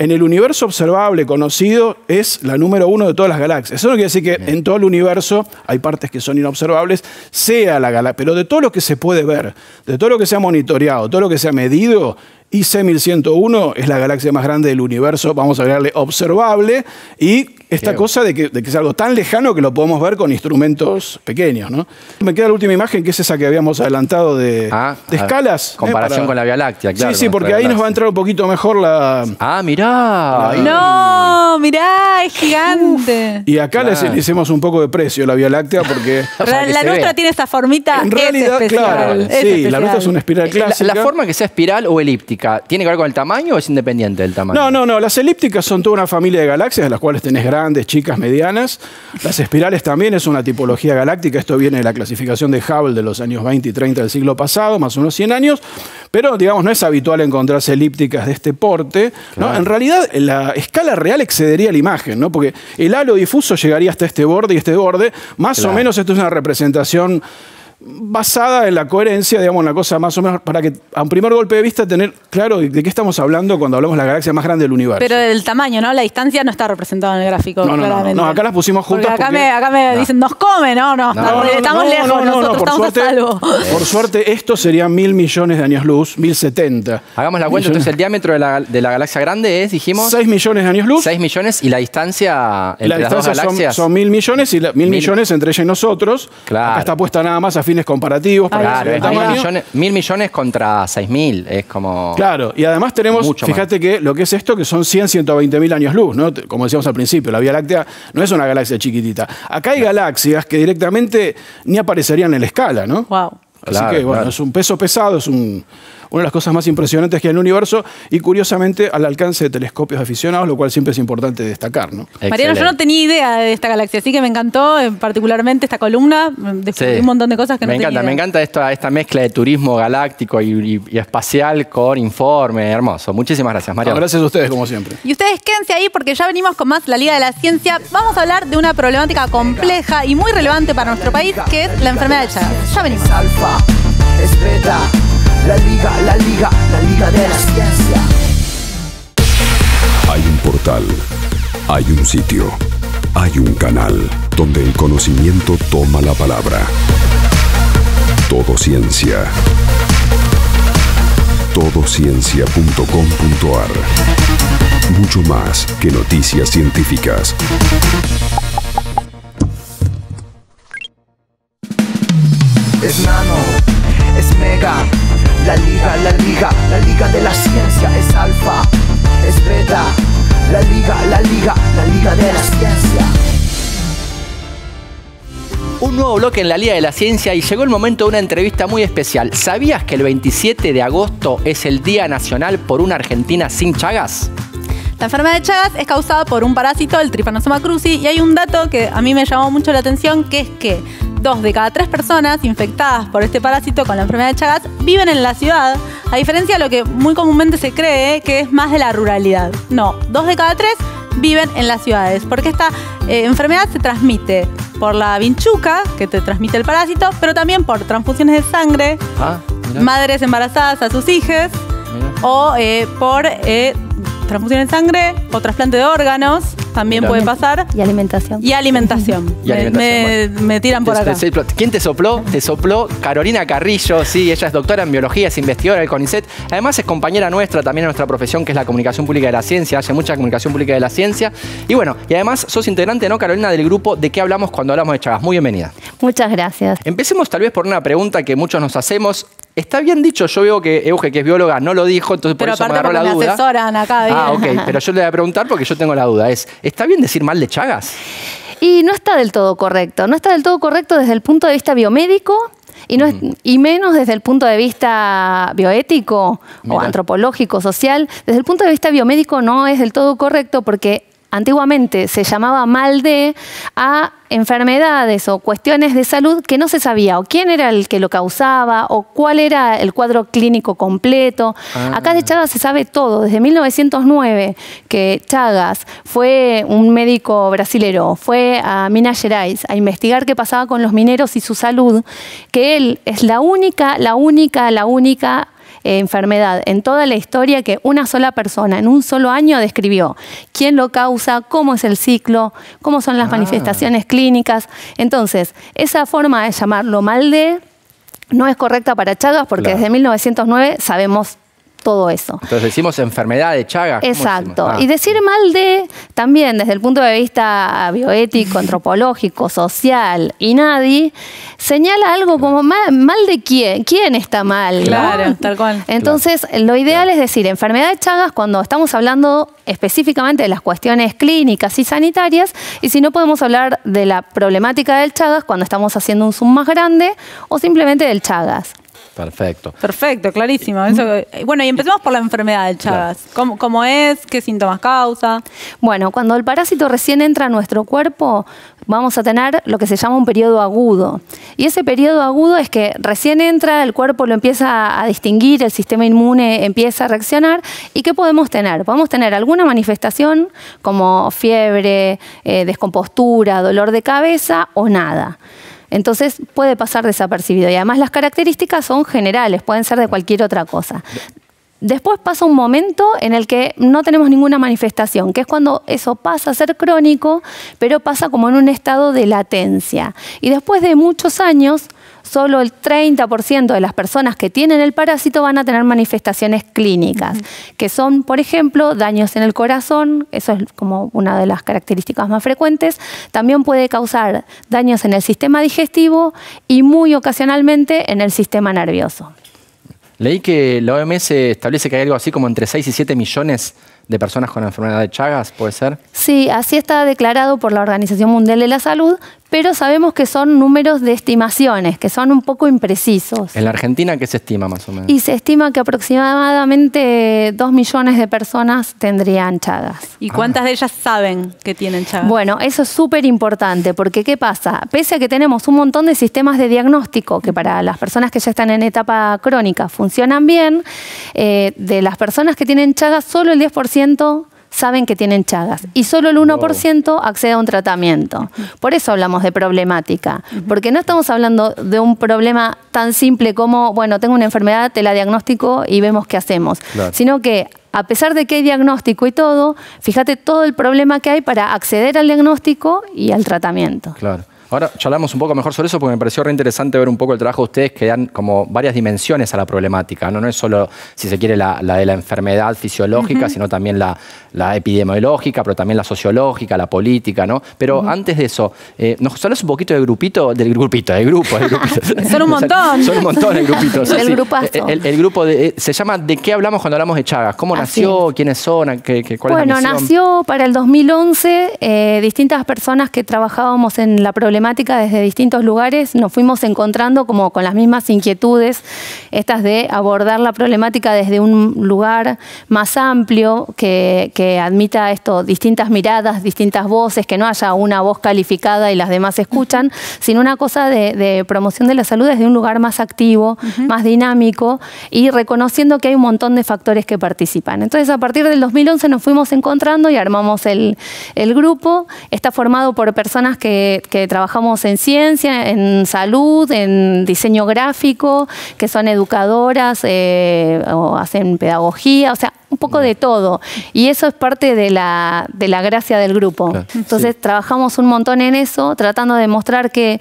en el universo observable conocido es la número uno de todas las galaxias. Eso no quiere decir que en todo el universo hay partes que son inobservables, sea la galaxia, pero de todo lo que se puede ver, de todo lo que se ha monitoreado, todo lo que se ha medido, IC 1101 es la galaxia más grande del universo, vamos a agregarle observable, y esta cosa de que, de que es algo tan lejano que lo podemos ver con instrumentos pequeños. ¿no? Me queda la última imagen, que es esa que habíamos adelantado de, Ah, de escalas. ¿eh? comparación con la Vía Láctea, claro, Sí, sí, porque ahí nos va a entrar un poquito mejor la... Ah, mirá. No, mirá, es gigante. Y acá le Claro. le hicimos un poco de precio a la Vía Láctea porque... La nuestra ve. tiene esa formita. En es realidad, especial, claro, es sí, la nuestra es una espiral La, clásica. la forma que sea espiral o elíptica, ¿tiene que ver con el tamaño o es independiente del tamaño? No, no, no. Las elípticas son toda una familia de galaxias, de las cuales tenés grandes, chicas, medianas. Las espirales también es una tipología galáctica. Esto viene de la clasificación de Hubble de los años 20 y 30 del siglo pasado, más o menos 100 años. Pero, digamos, no es habitual encontrarse elípticas de este porte. En realidad, la escala real excedería la imagen, ¿no? porque el halo difuso llegaría hasta este borde y este borde. Más o menos esto es una representación basada en la coherencia, digamos, una cosa más o menos para que a un primer golpe de vista tener claro de qué estamos hablando cuando hablamos de la galaxia más grande del universo. Pero el tamaño, ¿no? La distancia no está representada en el gráfico, No, no, no, claramente. no, acá las pusimos juntas Porque acá porque- me, acá me dicen, nos come, ¿no? No, No, está- no, no, estamos no, lejos, no, no, nosotros no, por estamos suerte, a salvo. Por suerte, esto serían mil millones de años luz, mil setenta. Hagamos la cuenta, entonces el diámetro de la, de la galaxia grande es, dijimos, 6 millones de años luz. 6 millones y la distancia entre la las dos distancia son, mil millones y la- mil, Mil- millones entre ella y nosotros. Claro. Acá está puesta nada más a fines comparativos para Claro, es mil millones, mil millones contra seis mil. Es como. Claro, y además tenemos, Mucho fíjate que lo que es esto, que son 100, 120 mil años luz, ¿no? Como decíamos al principio, la Vía Láctea no es una galaxia chiquitita. Acá hay galaxias que directamente ni aparecerían en la escala, ¿no? Wow. Así Claro, que, bueno, claro. es un peso pesado, es un- una de las cosas más impresionantes que hay en el universo y curiosamente al alcance de telescopios aficionados, lo cual siempre es importante destacar, ¿no? Mariano, yo no tenía idea de esta galaxia, así que me encantó eh, particularmente esta columna. Descubrí Sí. un montón de cosas que me no tenía encanta, idea. me encanta esta, esta mezcla de turismo galáctico y, y- y espacial con informe, hermoso. Muchísimas gracias, Mario. Gracias a ustedes, como siempre. Y ustedes quédense ahí porque ya venimos con más La Liga de la Ciencia. Vamos a hablar de una problemática compleja y muy relevante para nuestro país, que es la enfermedad de Chagas. Ya venimos. alfa, es beta, la liga, la liga, la liga de la ciencia. Hay un portal, hay un sitio, hay un canal donde el conocimiento toma la palabra. Todo ciencia. Todociencia.com.ar Mucho más que noticias científicas. Es nano, es mega. La liga, la liga, la liga de la ciencia es alfa, es beta. La liga, la liga, la liga de la ciencia. Un nuevo bloque en la Liga de la Ciencia y llegó el momento de una entrevista muy especial. ¿Sabías que el 27 de agosto es el Día Nacional por una Argentina sin Chagas? La enfermedad de Chagas es causada por un parásito, el Trypanosoma cruzi, y hay un dato que a mí me llamó mucho la atención, que es que dos de cada tres personas infectadas por este parásito con la enfermedad de Chagas viven en la ciudad, a diferencia de lo que muy comúnmente se cree que es más de la ruralidad. No, dos de cada tres viven en las ciudades, porque esta eh, enfermedad se transmite por la vinchuca, que te transmite el parásito, pero también por transfusiones de sangre, Ah, madres embarazadas a sus hijos, o eh, por eh, transfusión de sangre o trasplante de órganos, también Mirá. puede pasar. Y alimentación. Y alimentación. Y Me- alimentación, me, me tiran por Te- acá. ¿Quién te sopló? Te sopló Carolina Carrillo, sí, ella es doctora en biología, es investigadora del CONICET. Además es compañera nuestra también en nuestra profesión, que es la comunicación pública de la ciencia, hace mucha comunicación pública de la ciencia. Y bueno, y además sos integrante, ¿no, Carolina, del grupo de qué hablamos cuando hablamos de Chagas? Muy bienvenida. Muchas gracias. Empecemos tal vez por una pregunta que muchos nos hacemos. Está bien dicho, yo veo que Euge, que es bióloga, no lo dijo, entonces por Pero eso me aparte agarró la me duda. asesoran acá. Ah, bien. ok, pero yo le voy a preguntar porque yo tengo la duda. Es, ¿está bien decir mal de Chagas? Y no está del todo correcto. No está del todo correcto desde el punto de vista biomédico y, no es- y menos desde el punto de vista bioético Mira. o antropológico, social. Desde el punto de vista biomédico no es del todo correcto porque antiguamente se llamaba mal de a enfermedades o cuestiones de salud que no se sabía o quién era el que lo causaba o cuál era el cuadro clínico completo. Ah. Acá de Chagas se sabe todo. Desde 1909 que Chagas fue un médico brasilero, fue a Minas Gerais a investigar qué pasaba con los mineros y su salud, que él es la única, la única, la única eh, enfermedad en toda la historia que una sola persona en un solo año describió quién lo causa, cómo es el ciclo, cómo son las Ah. manifestaciones clínicas. Entonces, esa forma de llamarlo mal de no es correcta para Chagas porque Claro. desde 1909 sabemos todo eso. Entonces decimos enfermedad de Chagas. ¿cómo Exacto. Ah. Y decir mal de, también desde el punto de vista bioético, antropológico, social y nadie, señala algo como mal, mal de quién, quién está mal. ¿no? Claro, tal cual. Entonces, lo ideal es decir, enfermedad de Chagas cuando estamos hablando específicamente de las cuestiones clínicas y sanitarias, y si no podemos hablar de la problemática del Chagas cuando estamos haciendo un zoom más grande o simplemente del Chagas. Perfecto. Perfecto, clarísimo. Eso, eh, bueno, y empecemos por la enfermedad del Chagas. ¿Cómo, cómo es? ¿Qué síntomas causa? Bueno, cuando el parásito recién entra a nuestro cuerpo, vamos a tener lo que se llama un periodo agudo. Y ese periodo agudo es que recién entra, el cuerpo lo empieza a distinguir, el sistema inmune empieza a reaccionar. ¿Y qué podemos tener? Podemos tener alguna manifestación como fiebre, eh, descompostura, dolor de cabeza o nada. Entonces puede pasar desapercibido. Y además las características son generales, pueden ser de cualquier otra cosa. Después pasa un momento en el que no tenemos ninguna manifestación, que es cuando eso pasa a ser crónico, pero pasa como en un estado de latencia. Y después de muchos años, solo el 30% de las personas que tienen el parásito van a tener manifestaciones clínicas, que son, por ejemplo, daños en el corazón, eso es como una de las características más frecuentes. También puede causar daños en el sistema digestivo y muy ocasionalmente en el sistema nervioso. Leí que la OMS establece que hay algo así como entre 6 y 7 millones de personas con enfermedad de Chagas, ¿puede ser? Sí, así está declarado por la Organización Mundial de la Salud, pero sabemos que son números de estimaciones, que son un poco imprecisos. En la Argentina, ¿qué se estima más o menos? Y se estima que aproximadamente 2 millones de personas tendrían Chagas. ¿Y cuántas de ellas saben que tienen Chagas? Bueno, eso es súper importante, porque ¿qué pasa? Pese a que tenemos un montón de sistemas de diagnóstico que para las personas que ya están en etapa crónica funcionan bien, eh, de las personas que tienen Chagas, solo el 10% saben que tienen Chagas y solo el 1% accede a un tratamiento. Por eso hablamos de problemática, porque no estamos hablando de un problema tan simple como, bueno, tengo una enfermedad, te la diagnostico y vemos qué hacemos, Claro. sino que a pesar de que hay diagnóstico y todo, fíjate todo el problema que hay para acceder al diagnóstico y al tratamiento. Claro. Ahora charlamos un poco mejor sobre eso porque me pareció re interesante ver un poco el trabajo de ustedes que dan como varias dimensiones a la problemática. No, no es solo, si se quiere, la, la de la enfermedad fisiológica, sino también la, la epidemiológica, pero también la sociológica, la política, ¿no? Pero antes de eso, eh, ¿nos hablas un poquito del grupito? Del grupito, del grupo, del grupito. Son un montón. Son un montón el grupito. El sí. grupazo. El, el grupo de, eh, se llama ¿De qué hablamos cuando hablamos de Chagas? ¿Cómo Así nació? ¿Quiénes son? ¿Qué, qué- cuál Bueno, es la misión? nació para el 2011, eh, distintas personas que trabajábamos en la problemática desde distintos lugares, nos fuimos encontrando como con las mismas inquietudes, estas de abordar la problemática desde un lugar más amplio, que, que admita esto, distintas miradas, distintas voces, que no haya una voz calificada y las demás escuchan, sino una cosa de, de promoción de la salud desde un lugar más activo, más dinámico y reconociendo que hay un montón de factores que participan. Entonces, a partir del 2011 nos fuimos encontrando y armamos el, el grupo. Está formado por personas que, que trabajamos en ciencia, en salud, en diseño gráfico, que son educadoras eh, o hacen pedagogía, o sea, un poco de todo. Y eso es parte de la, de la gracia del grupo. Claro. Entonces, trabajamos un montón en eso, tratando de mostrar que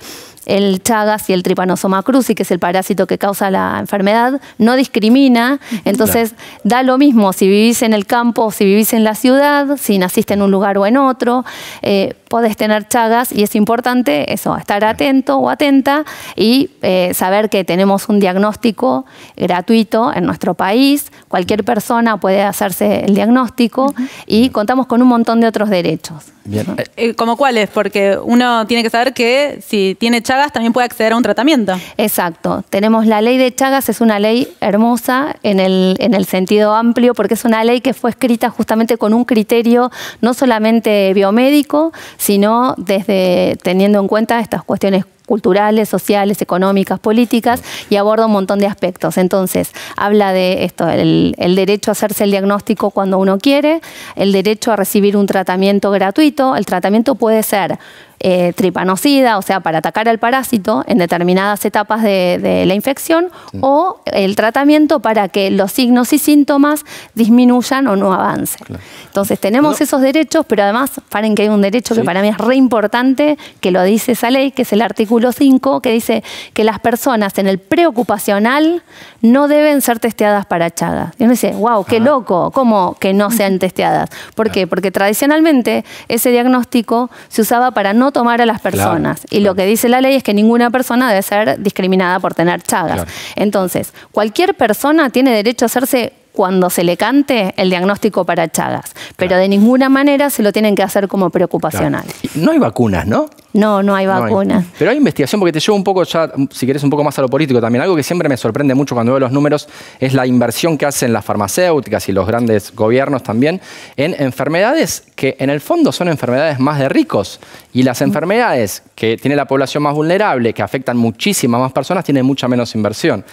el Chagas y el Trypanosoma cruzi, que es el parásito que causa la enfermedad, no discrimina. Entonces, da lo mismo si vivís en el campo o si vivís en la ciudad, si naciste en un lugar o en otro. eh, podés tener Chagas y es importante eso, estar atento o atenta y eh, saber que tenemos un diagnóstico gratuito en nuestro país. Cualquier persona puede hacerse el diagnóstico y contamos con un montón de otros derechos. Bien. Eh, Eh, ¿Como cuáles? Porque uno tiene que saber que si tiene Chagas también puede acceder a un tratamiento. Exacto. Tenemos la ley de Chagas, es una ley hermosa en el, en el sentido amplio, porque es una ley que fue escrita justamente con un criterio no solamente biomédico, sino desde teniendo en cuenta estas cuestiones culturales, sociales, económicas, políticas y aborda un montón de aspectos. Entonces, habla de esto, el, derecho a hacerse el diagnóstico cuando uno quiere, el derecho a recibir un tratamiento gratuito. El tratamiento puede ser eh, tripanocida, o sea, para atacar al parásito en determinadas etapas de, de la infección, o el tratamiento para que los signos y síntomas disminuyan o no avancen. Entonces, tenemos esos derechos, pero además, paren que hay un derecho que para mí es re importante, que lo dice esa ley, que es el artículo 5, que dice que las personas en el preocupacional no deben ser testeadas para Chagas. Y uno dice, wow, qué loco, ¿cómo que no sean testeadas? ¿Por qué? Porque tradicionalmente ese diagnóstico se usaba para no tomar a las personas. y lo que dice la ley es que ninguna persona debe ser discriminada por tener Chagas. Claro. Entonces, cualquier persona tiene derecho a hacerse cuando se le cante el diagnóstico para Chagas, pero de ninguna manera se lo tienen que hacer como preocupacional. No hay vacunas, ¿no? No, no hay No hay. vacuna. Pero hay investigación, porque te llevo un poco ya, si quieres, un poco más a lo político también. Algo que siempre me sorprende mucho cuando veo los números es la inversión que hacen las farmacéuticas y los grandes gobiernos también en enfermedades que en el fondo son enfermedades más de ricos. Y las enfermedades que tiene la población más vulnerable, que afectan muchísimas más personas, tienen mucha menos inversión.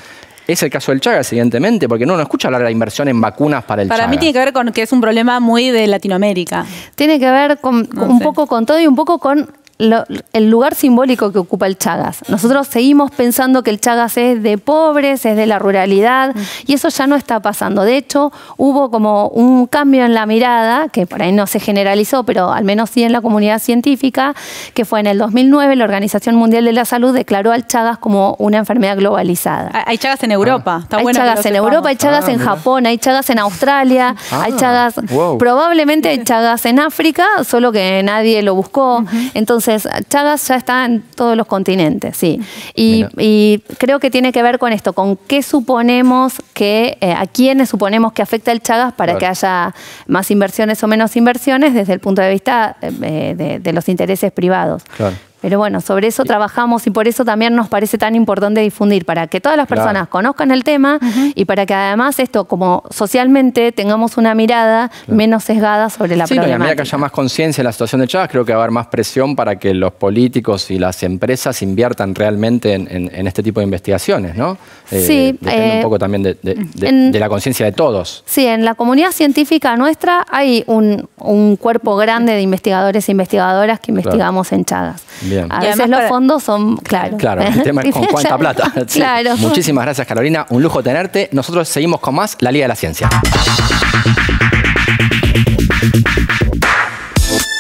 Es el caso del Chagas, evidentemente, porque no, no escucha hablar de la inversión en vacunas para el Para mí Chagas. tiene que ver con que es un problema muy de Latinoamérica. Tiene que ver con, No un sé. poco con todo y un poco con lo- el lugar simbólico que ocupa el Chagas. Nosotros seguimos pensando que el Chagas es de pobres, es de la ruralidad, y eso ya no está pasando. De hecho, hubo como un cambio en la mirada, que por ahí no se generalizó, pero al menos sí en la comunidad científica, que fue en el 2009 la Organización Mundial de la Salud declaró al Chagas como una enfermedad globalizada. Hay hay Chagas en Europa. Está hay bueno chagas en sepamos. Europa, hay chagas Ah, en mira. Japón, hay chagas en Australia, Ah, hay chagas, wow. probablemente hay chagas en África, solo que nadie lo buscó. Entonces, chagas ya está en todos los continentes, sí. Y, y creo que tiene que ver con esto, con qué suponemos que, eh, a quiénes suponemos que afecta el chagas para Claro. que haya más inversiones o menos inversiones desde el punto de vista eh, de, de los intereses privados. Claro. Pero bueno, sobre eso trabajamos y por eso también nos parece tan importante difundir, para que todas las Claro. personas conozcan el tema y para que además esto, como socialmente, tengamos una mirada menos sesgada sobre la Sí, no, y a problemática. medida que haya más conciencia en la situación de Chagas, creo que va a haber más presión para que los políticos y las empresas inviertan realmente en, en- en este tipo de investigaciones, ¿no? Sí, depende eh, un poco también de, de- de- en- de la conciencia de todos. Sí, en la comunidad científica nuestra hay un, un cuerpo grande de investigadores e investigadoras que investigamos en Chagas. Bien. A Y veces además los para- fondos son, claro. Claro, el tema es con cuánta plata. Sí. Claro. Muchísimas gracias, Carolina. Un lujo tenerte. Nosotros seguimos con más La Liga de la Ciencia.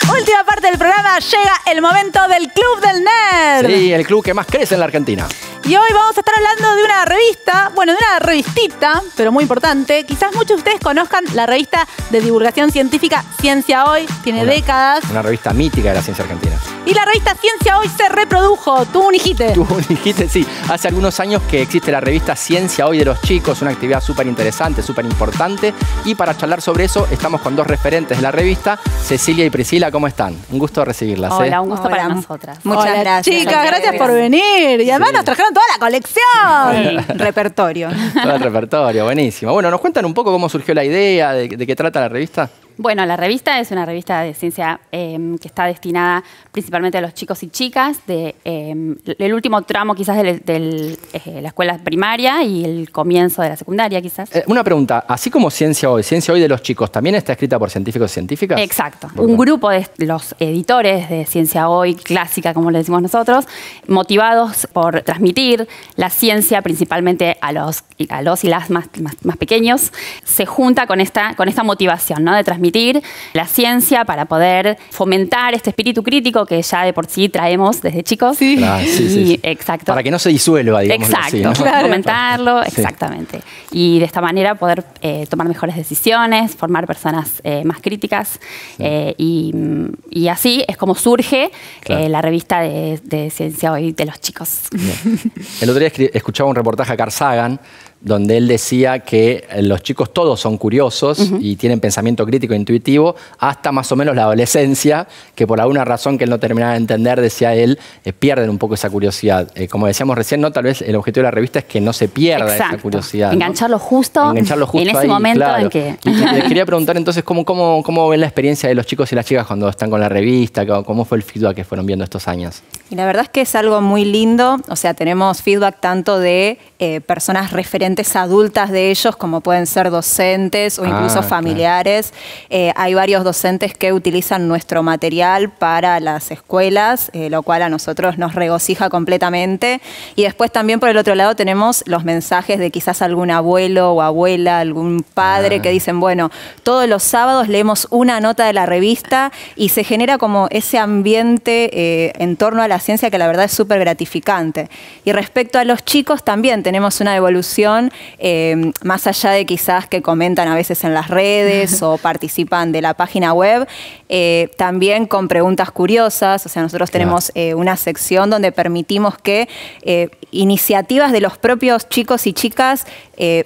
Última parte del programa llega el momento del Club del Nerd. Sí, el club que más crece en la Argentina. Y hoy vamos a estar hablando de una revista, bueno, de una revistita, pero muy importante. Quizás muchos de ustedes conozcan la revista de divulgación científica Ciencia Hoy, tiene Una- décadas. Una revista mítica de la ciencia argentina. Y la revista Ciencia Hoy se reprodujo, tuvo un hijite. Tú dijiste, sí, hace algunos años que existe la revista Ciencia Hoy de los Chicos, una actividad súper interesante, súper importante. Y para charlar sobre eso, estamos con dos referentes de la revista, Cecilia y Priscila, ¿cómo están? Un gusto recibirlas. ¿eh? Hola, un gusto Hola. para nosotras. Muchas Hola, gracias. Chicas, gracias por venir. Y además nos trajeron toda la colección. Repertorio. Todo el repertorio, buenísimo. Bueno, ¿nos cuentan un poco cómo surgió la idea, de, de qué trata la revista? Bueno, la revista es una revista de ciencia eh, que está destinada principalmente a los chicos y chicas de eh, el último tramo quizás de la escuela primaria y el comienzo de la secundaria quizás. Eh, una pregunta, así como Ciencia Hoy, Ciencia Hoy de los Chicos, ¿también está escrita por científicos y científicas? Exacto. Un grupo de los editores de Ciencia Hoy, clásica como le decimos nosotros, motivados por transmitir la ciencia principalmente a los, a los y las más, más, más pequeños, se junta con esta, con esta motivación ¿no? de transmitir la ciencia para poder fomentar este espíritu crítico que ya de por sí traemos desde chicos. Sí. Claro, sí, sí, Y- sí. Exacto. Para que no se disuelva, digamos Exacto, así. ¿no? fomentarlo, Sí. exactamente. Y de esta manera poder eh, tomar mejores decisiones, formar personas eh, más críticas eh, y, y así es como surge Claro. eh, la revista de, de Ciencia Hoy de los chicos. El otro día escuchaba un reportaje a Carl Sagan donde él decía que eh, los chicos todos son curiosos y tienen pensamiento crítico e intuitivo hasta más o menos la adolescencia, que por alguna razón que él no terminaba de entender, decía él, eh, pierden un poco esa curiosidad. Eh, como decíamos recién, ¿no? tal vez el objetivo de la revista es que no se pierda esa curiosidad. ¿no? Engancharlo justo Engancharlo justo en ese ahí, momento claro. en que... Y les quería preguntar entonces cómo, cómo, cómo ven la experiencia de los chicos y las chicas cuando están con la revista, cómo, cómo fue el feedback que fueron viendo estos años. Y la verdad es que es algo muy lindo, o sea, tenemos feedback tanto de eh, personas referentes adultas de ellos, como pueden ser docentes o Ah, incluso claro. familiares. Eh, hay varios docentes que utilizan nuestro material para las escuelas, eh, lo cual a nosotros nos regocija completamente. Y después también por el otro lado tenemos los mensajes de quizás algún abuelo o abuela, algún padre Ah. que dicen, bueno, todos los sábados leemos una nota de la revista y se genera como ese ambiente eh, en torno a la ciencia que la verdad es súper gratificante. Y respecto a los chicos también tenemos una evolución, eh, más allá de quizás que comentan a veces en las redes o participan de la página web, eh, también con preguntas curiosas, o sea, nosotros tenemos eh, una sección donde permitimos que eh, iniciativas de los propios chicos y chicas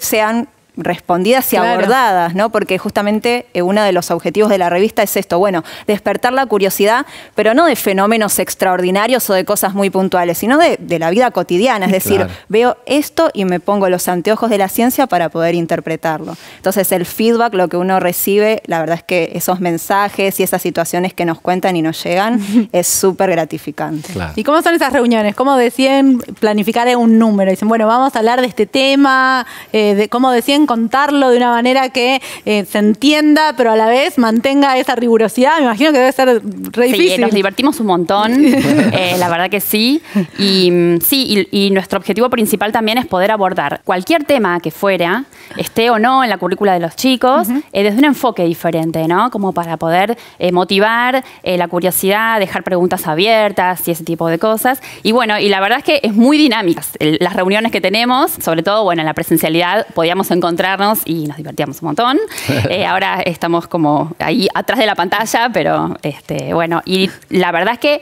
sean respondidas y Claro. abordadas, ¿no? Porque justamente eh, uno de los objetivos de la revista es esto, bueno, despertar la curiosidad, pero no de fenómenos extraordinarios o de cosas muy puntuales, sino de, de la vida cotidiana, es decir, Claro. veo esto y me pongo los anteojos de la ciencia para poder interpretarlo. Entonces el feedback, lo que uno recibe, la verdad es que esos mensajes y esas situaciones que nos cuentan y nos llegan es súper gratificante. Claro. ¿Y cómo son esas reuniones? ¿Cómo deciden planificar un número? Dicen, bueno, vamos a hablar de este tema, eh, de cómo deciden contarlo de una manera que eh, se entienda, pero a la vez mantenga esa rigurosidad. Me imagino que debe ser re Sí, difícil. nos divertimos un montón, eh, la verdad que sí. Y mm, sí, y, y nuestro objetivo principal también es poder abordar cualquier tema que fuera, esté o no en la currícula de los chicos, eh, desde un enfoque diferente, ¿no? Como para poder eh, motivar eh, la curiosidad, dejar preguntas abiertas y ese tipo de cosas. Y bueno, y la verdad es que es muy dinámica. Las reuniones que tenemos, sobre todo, bueno, en la presencialidad podíamos encontrarnos y nos divertíamos un montón. Eh, ahora estamos como ahí atrás de la pantalla, pero este, bueno, y la verdad es que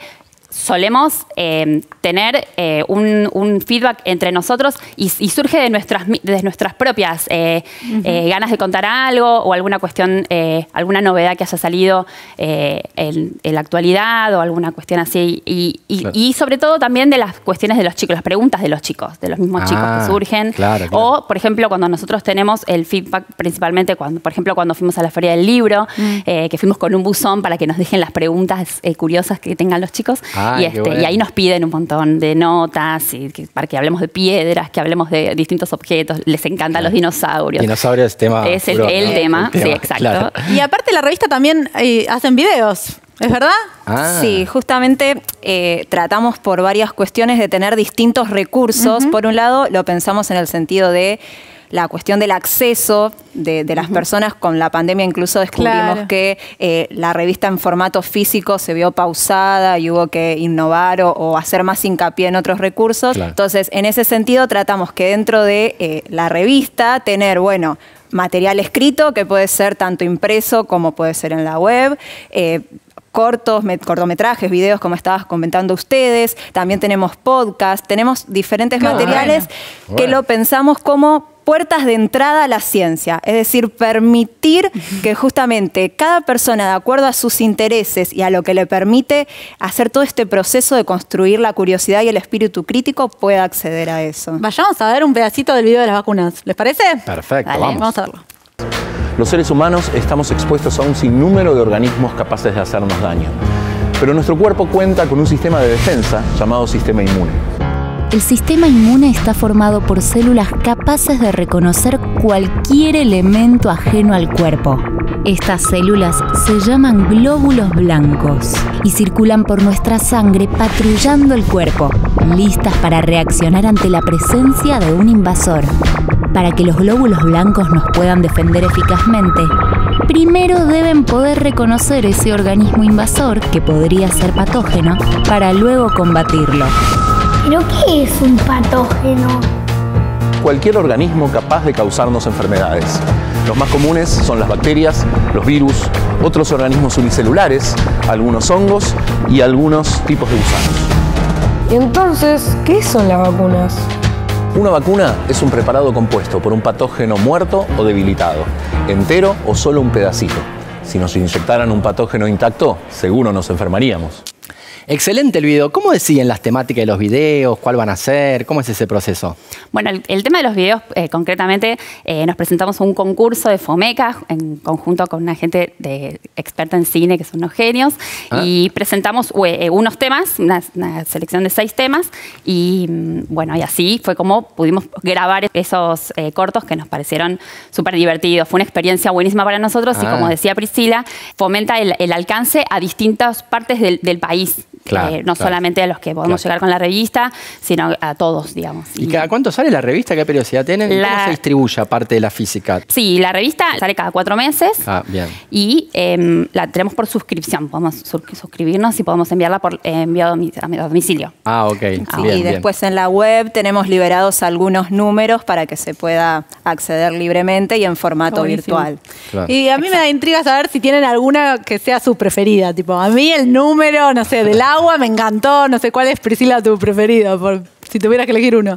solemos eh, tener eh, un, un feedback entre nosotros y, y surge de nuestras, mi- de nuestras propias eh, eh, ganas de contar algo o alguna cuestión, eh, alguna novedad que haya salido eh, en, en la actualidad o alguna cuestión así. Y, y- Claro. y sobre todo también de las cuestiones de los chicos, las preguntas de los chicos, de los mismos chicos Ah, que surgen. claro, claro. O, por ejemplo, cuando nosotros tenemos el feedback, principalmente cuando, por ejemplo, cuando fuimos a la Feria del Libro, eh, que fuimos con un buzón para que nos dejen las preguntas eh, curiosas que tengan los chicos. Ay, y, qué este, bueno. y ahí nos piden un montón de notas y que- para que hablemos de piedras, que hablemos de distintos objetos. Les encantan los dinosaurios. Dinosaurio es tema. Es el- puro, el ¿no? tema, sí, exacto. claro. Y aparte la revista también eh, hacen videos, ¿es verdad? Ah. Sí, justamente eh, tratamos por varias cuestiones de tener distintos recursos. Por un lado, lo pensamos en el sentido de la cuestión del acceso de, de las personas con la pandemia, incluso descubrimos Claro. que eh, la revista en formato físico se vio pausada y hubo que innovar o, o hacer más hincapié en otros recursos. Claro. Entonces, en ese sentido, tratamos que dentro de eh, la revista tener, bueno, material escrito que puede ser tanto impreso como puede ser en la web. eh, cortos, met- cortometrajes, videos, como estabas comentando ustedes. También tenemos podcast, tenemos diferentes Qué materiales bueno. que Bueno. lo pensamos como puertas de entrada a la ciencia, es decir, permitir que justamente cada persona, de acuerdo a sus intereses y a lo que le permite hacer todo este proceso de construir la curiosidad y el espíritu crítico, pueda acceder a eso. Vayamos a ver un pedacito del video de las vacunas. ¿Les parece? Perfecto, Dale, vamos. vamos a verlo. Los seres humanos estamos expuestos a un sinnúmero de organismos capaces de hacernos daño. Pero nuestro cuerpo cuenta con un sistema de defensa llamado sistema inmune. El sistema inmune está formado por células capaces de reconocer cualquier elemento ajeno al cuerpo. Estas células se llaman glóbulos blancos y circulan por nuestra sangre patrullando el cuerpo, listas para reaccionar ante la presencia de un invasor. Para que los glóbulos blancos nos puedan defender eficazmente, primero deben poder reconocer ese organismo invasor que podría ser patógeno para luego combatirlo. ¿Pero qué es un patógeno? Cualquier organismo capaz de causarnos enfermedades. Los más comunes son las bacterias, los virus, otros organismos unicelulares, algunos hongos y algunos tipos de gusanos. Y entonces, ¿qué son las vacunas? Una vacuna es un preparado compuesto por un patógeno muerto o debilitado, entero o solo un pedacito. Si nos inyectaran un patógeno intacto, seguro nos enfermaríamos. Excelente el video. ¿Cómo deciden las temáticas de los videos? ¿Cuál van a ser? ¿Cómo es ese proceso? Bueno, el, el tema de los videos, eh, concretamente, eh, nos presentamos a un concurso de FOMECA en conjunto con una gente de, experta en cine, que son unos genios, Ah. y presentamos eh, unos temas, una, una selección de seis temas, y mm, bueno, y así fue como pudimos grabar esos cortos que nos parecieron súper divertidos. Fue una experiencia buenísima para nosotros y Ah. como decía Priscila, fomenta el, el alcance a distintas partes del, del país. Claro, Eh, no claro. solamente a los que podemos Claro. llegar con la revista, sino a todos, digamos. ¿Y cada cuánto sale la revista? ¿Qué periodicidad tienen? ¿Y ¿Cómo La- se distribuye aparte de la física? Sí, la revista sale cada cuatro meses Ah, bien. y em, la tenemos por suscripción. Podemos sus- suscribirnos y podemos enviarla por eh, enviado a mi, a mi domicilio. Ah, ok. Sí, bien, y bien. después en la web tenemos liberados algunos números para que se pueda acceder libremente y en formato Buenísimo. virtual. Claro. Y a mí me da intriga saber si tienen alguna que sea su preferida. Tipo, a mí el número, no sé, del agua me encantó. No sé cuál es, Priscila, tu preferido. Por, si tuvieras que elegir uno.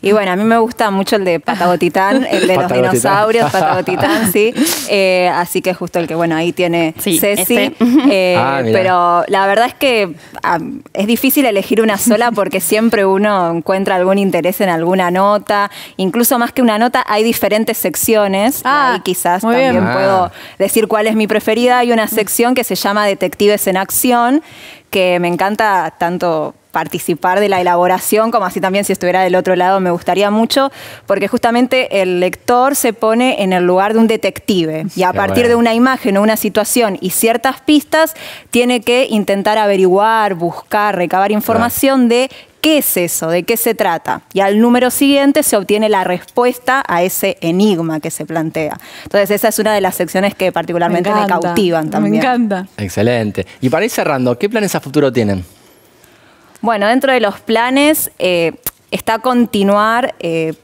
Y bueno, a mí me gusta mucho el de Patagotitán, el de los dinosaurios, Patagotitán, sí. Eh, así que justo el que, bueno, ahí tiene Sí, Ceci. este. Eh, Ah, pero la verdad es que ah, es difícil elegir una sola porque siempre uno encuentra algún interés en alguna nota. Incluso más que una nota, hay diferentes secciones. y Ah, ahí quizás muy bien. también Ah. puedo decir cuál es mi preferida. Hay una sección que se llama Detectives en Acción, que me encanta tanto participar de la elaboración, como así también si estuviera del otro lado me gustaría mucho, porque justamente el lector se pone en el lugar de un detective y a Qué partir bueno. de una imagen o una situación y ciertas pistas tiene que intentar averiguar, buscar, recabar información de qué es eso, de qué se trata. Y al número siguiente se obtiene la respuesta a ese enigma que se plantea. Entonces esa es una de las secciones que particularmente me, encanta, cautivan también. Me encanta. Excelente. Y para ir cerrando, ¿qué planes a futuro tienen? Bueno, dentro de los planes eh, está continuar eh,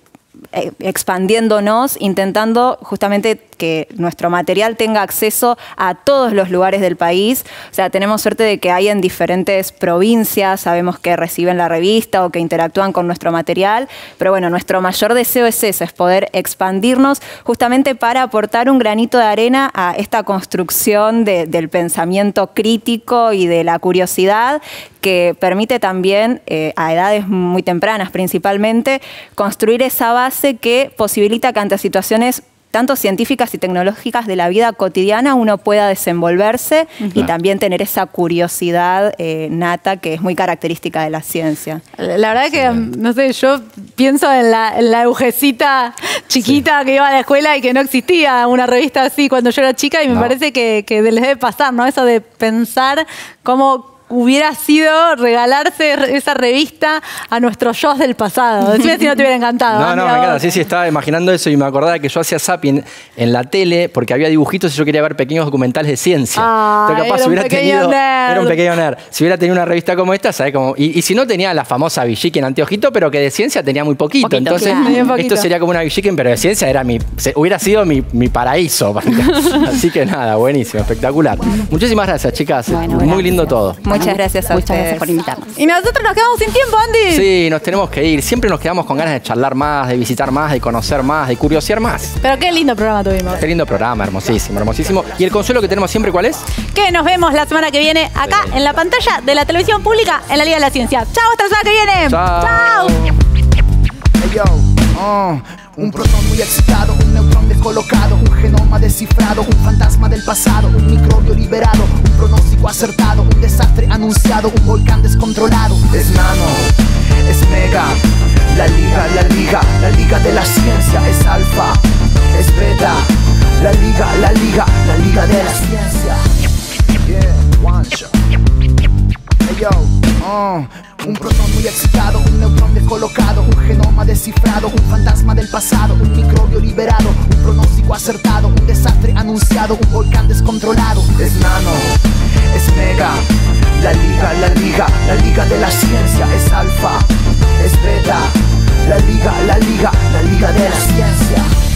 expandiéndonos, intentando justamente que nuestro material tenga acceso a todos los lugares del país. O sea, tenemos suerte de que hay en diferentes provincias, sabemos que reciben la revista o que interactúan con nuestro material, pero bueno, nuestro mayor deseo es ese, es poder expandirnos justamente para aportar un granito de arena a esta construcción de- del pensamiento crítico y de la curiosidad que permite también, eh, a edades muy tempranas principalmente, construir esa base que posibilita que ante situaciones tanto científicas y tecnológicas de la vida cotidiana uno pueda desenvolverse y también tener esa curiosidad eh, nata que es muy característica de la ciencia. La verdad que, no sé, yo pienso en la, en la agujecita chiquita que iba a la escuela y que no existía una revista así cuando yo era chica y me No. parece que, que les debe pasar, ¿no? Eso de pensar cómo hubiera sido regalarse esa revista a nuestros yo del pasado? Decime si no te hubiera encantado. No, no, me encanta. Sí, sí, estaba imaginando eso y me acordaba que yo hacía zapping en la tele porque había dibujitos y yo quería ver pequeños documentales de ciencia. Ah, Entonces, capaz, era si un hubiera pequeño tenido. nerd. Era un pequeño nerd. Si hubiera tenido una revista como esta, ¿sabes cómo? Y, y si no, tenía la famosa Villiquen anteojito, pero que de ciencia tenía muy poquito. Poquito, Entonces, claro. Esto sería como una Villiquen, pero de ciencia era mi. se- hubiera sido mi, mi paraíso. Así que nada, buenísimo, espectacular. Muchísimas gracias, chicas. Bueno, muy gracias. lindo todo. Muchas gracias a Muchas ustedes. gracias por invitarnos. Y nosotros nos quedamos sin tiempo, Andy. Sí, nos tenemos que ir. Siempre nos quedamos con ganas de charlar más, de visitar más, de conocer más, de curiosear más. Pero qué lindo programa tuvimos. Qué lindo programa, hermosísimo, hermosísimo. ¿Y el consuelo que tenemos siempre cuál es? Que nos vemos la semana que viene acá en la pantalla de la televisión pública en la Liga de la Ciencia. Chao, hasta la semana que viene. Chao. Chao. Hey, yo, uh, un protón muy excitado, un descolocado, un genoma descifrado, un fantasma del pasado, un microbio liberado, un pronóstico acertado, un desastre anunciado, un volcán descontrolado. Es nano, es mega, la liga, la liga, la liga de la ciencia, es alfa, es beta, la liga, la liga, la liga de la ciencia. Yeah, one shot. Hey, yo, un protón muy excitado, un neutrón descolocado, un genoma descifrado, un fantasma del pasado, un microbio liberado, un pronóstico acertado, un desastre anunciado, un volcán descontrolado. Es nano, es mega, la liga, la liga, la liga de la ciencia, es alfa, es beta, la liga, la liga, la liga de la ciencia.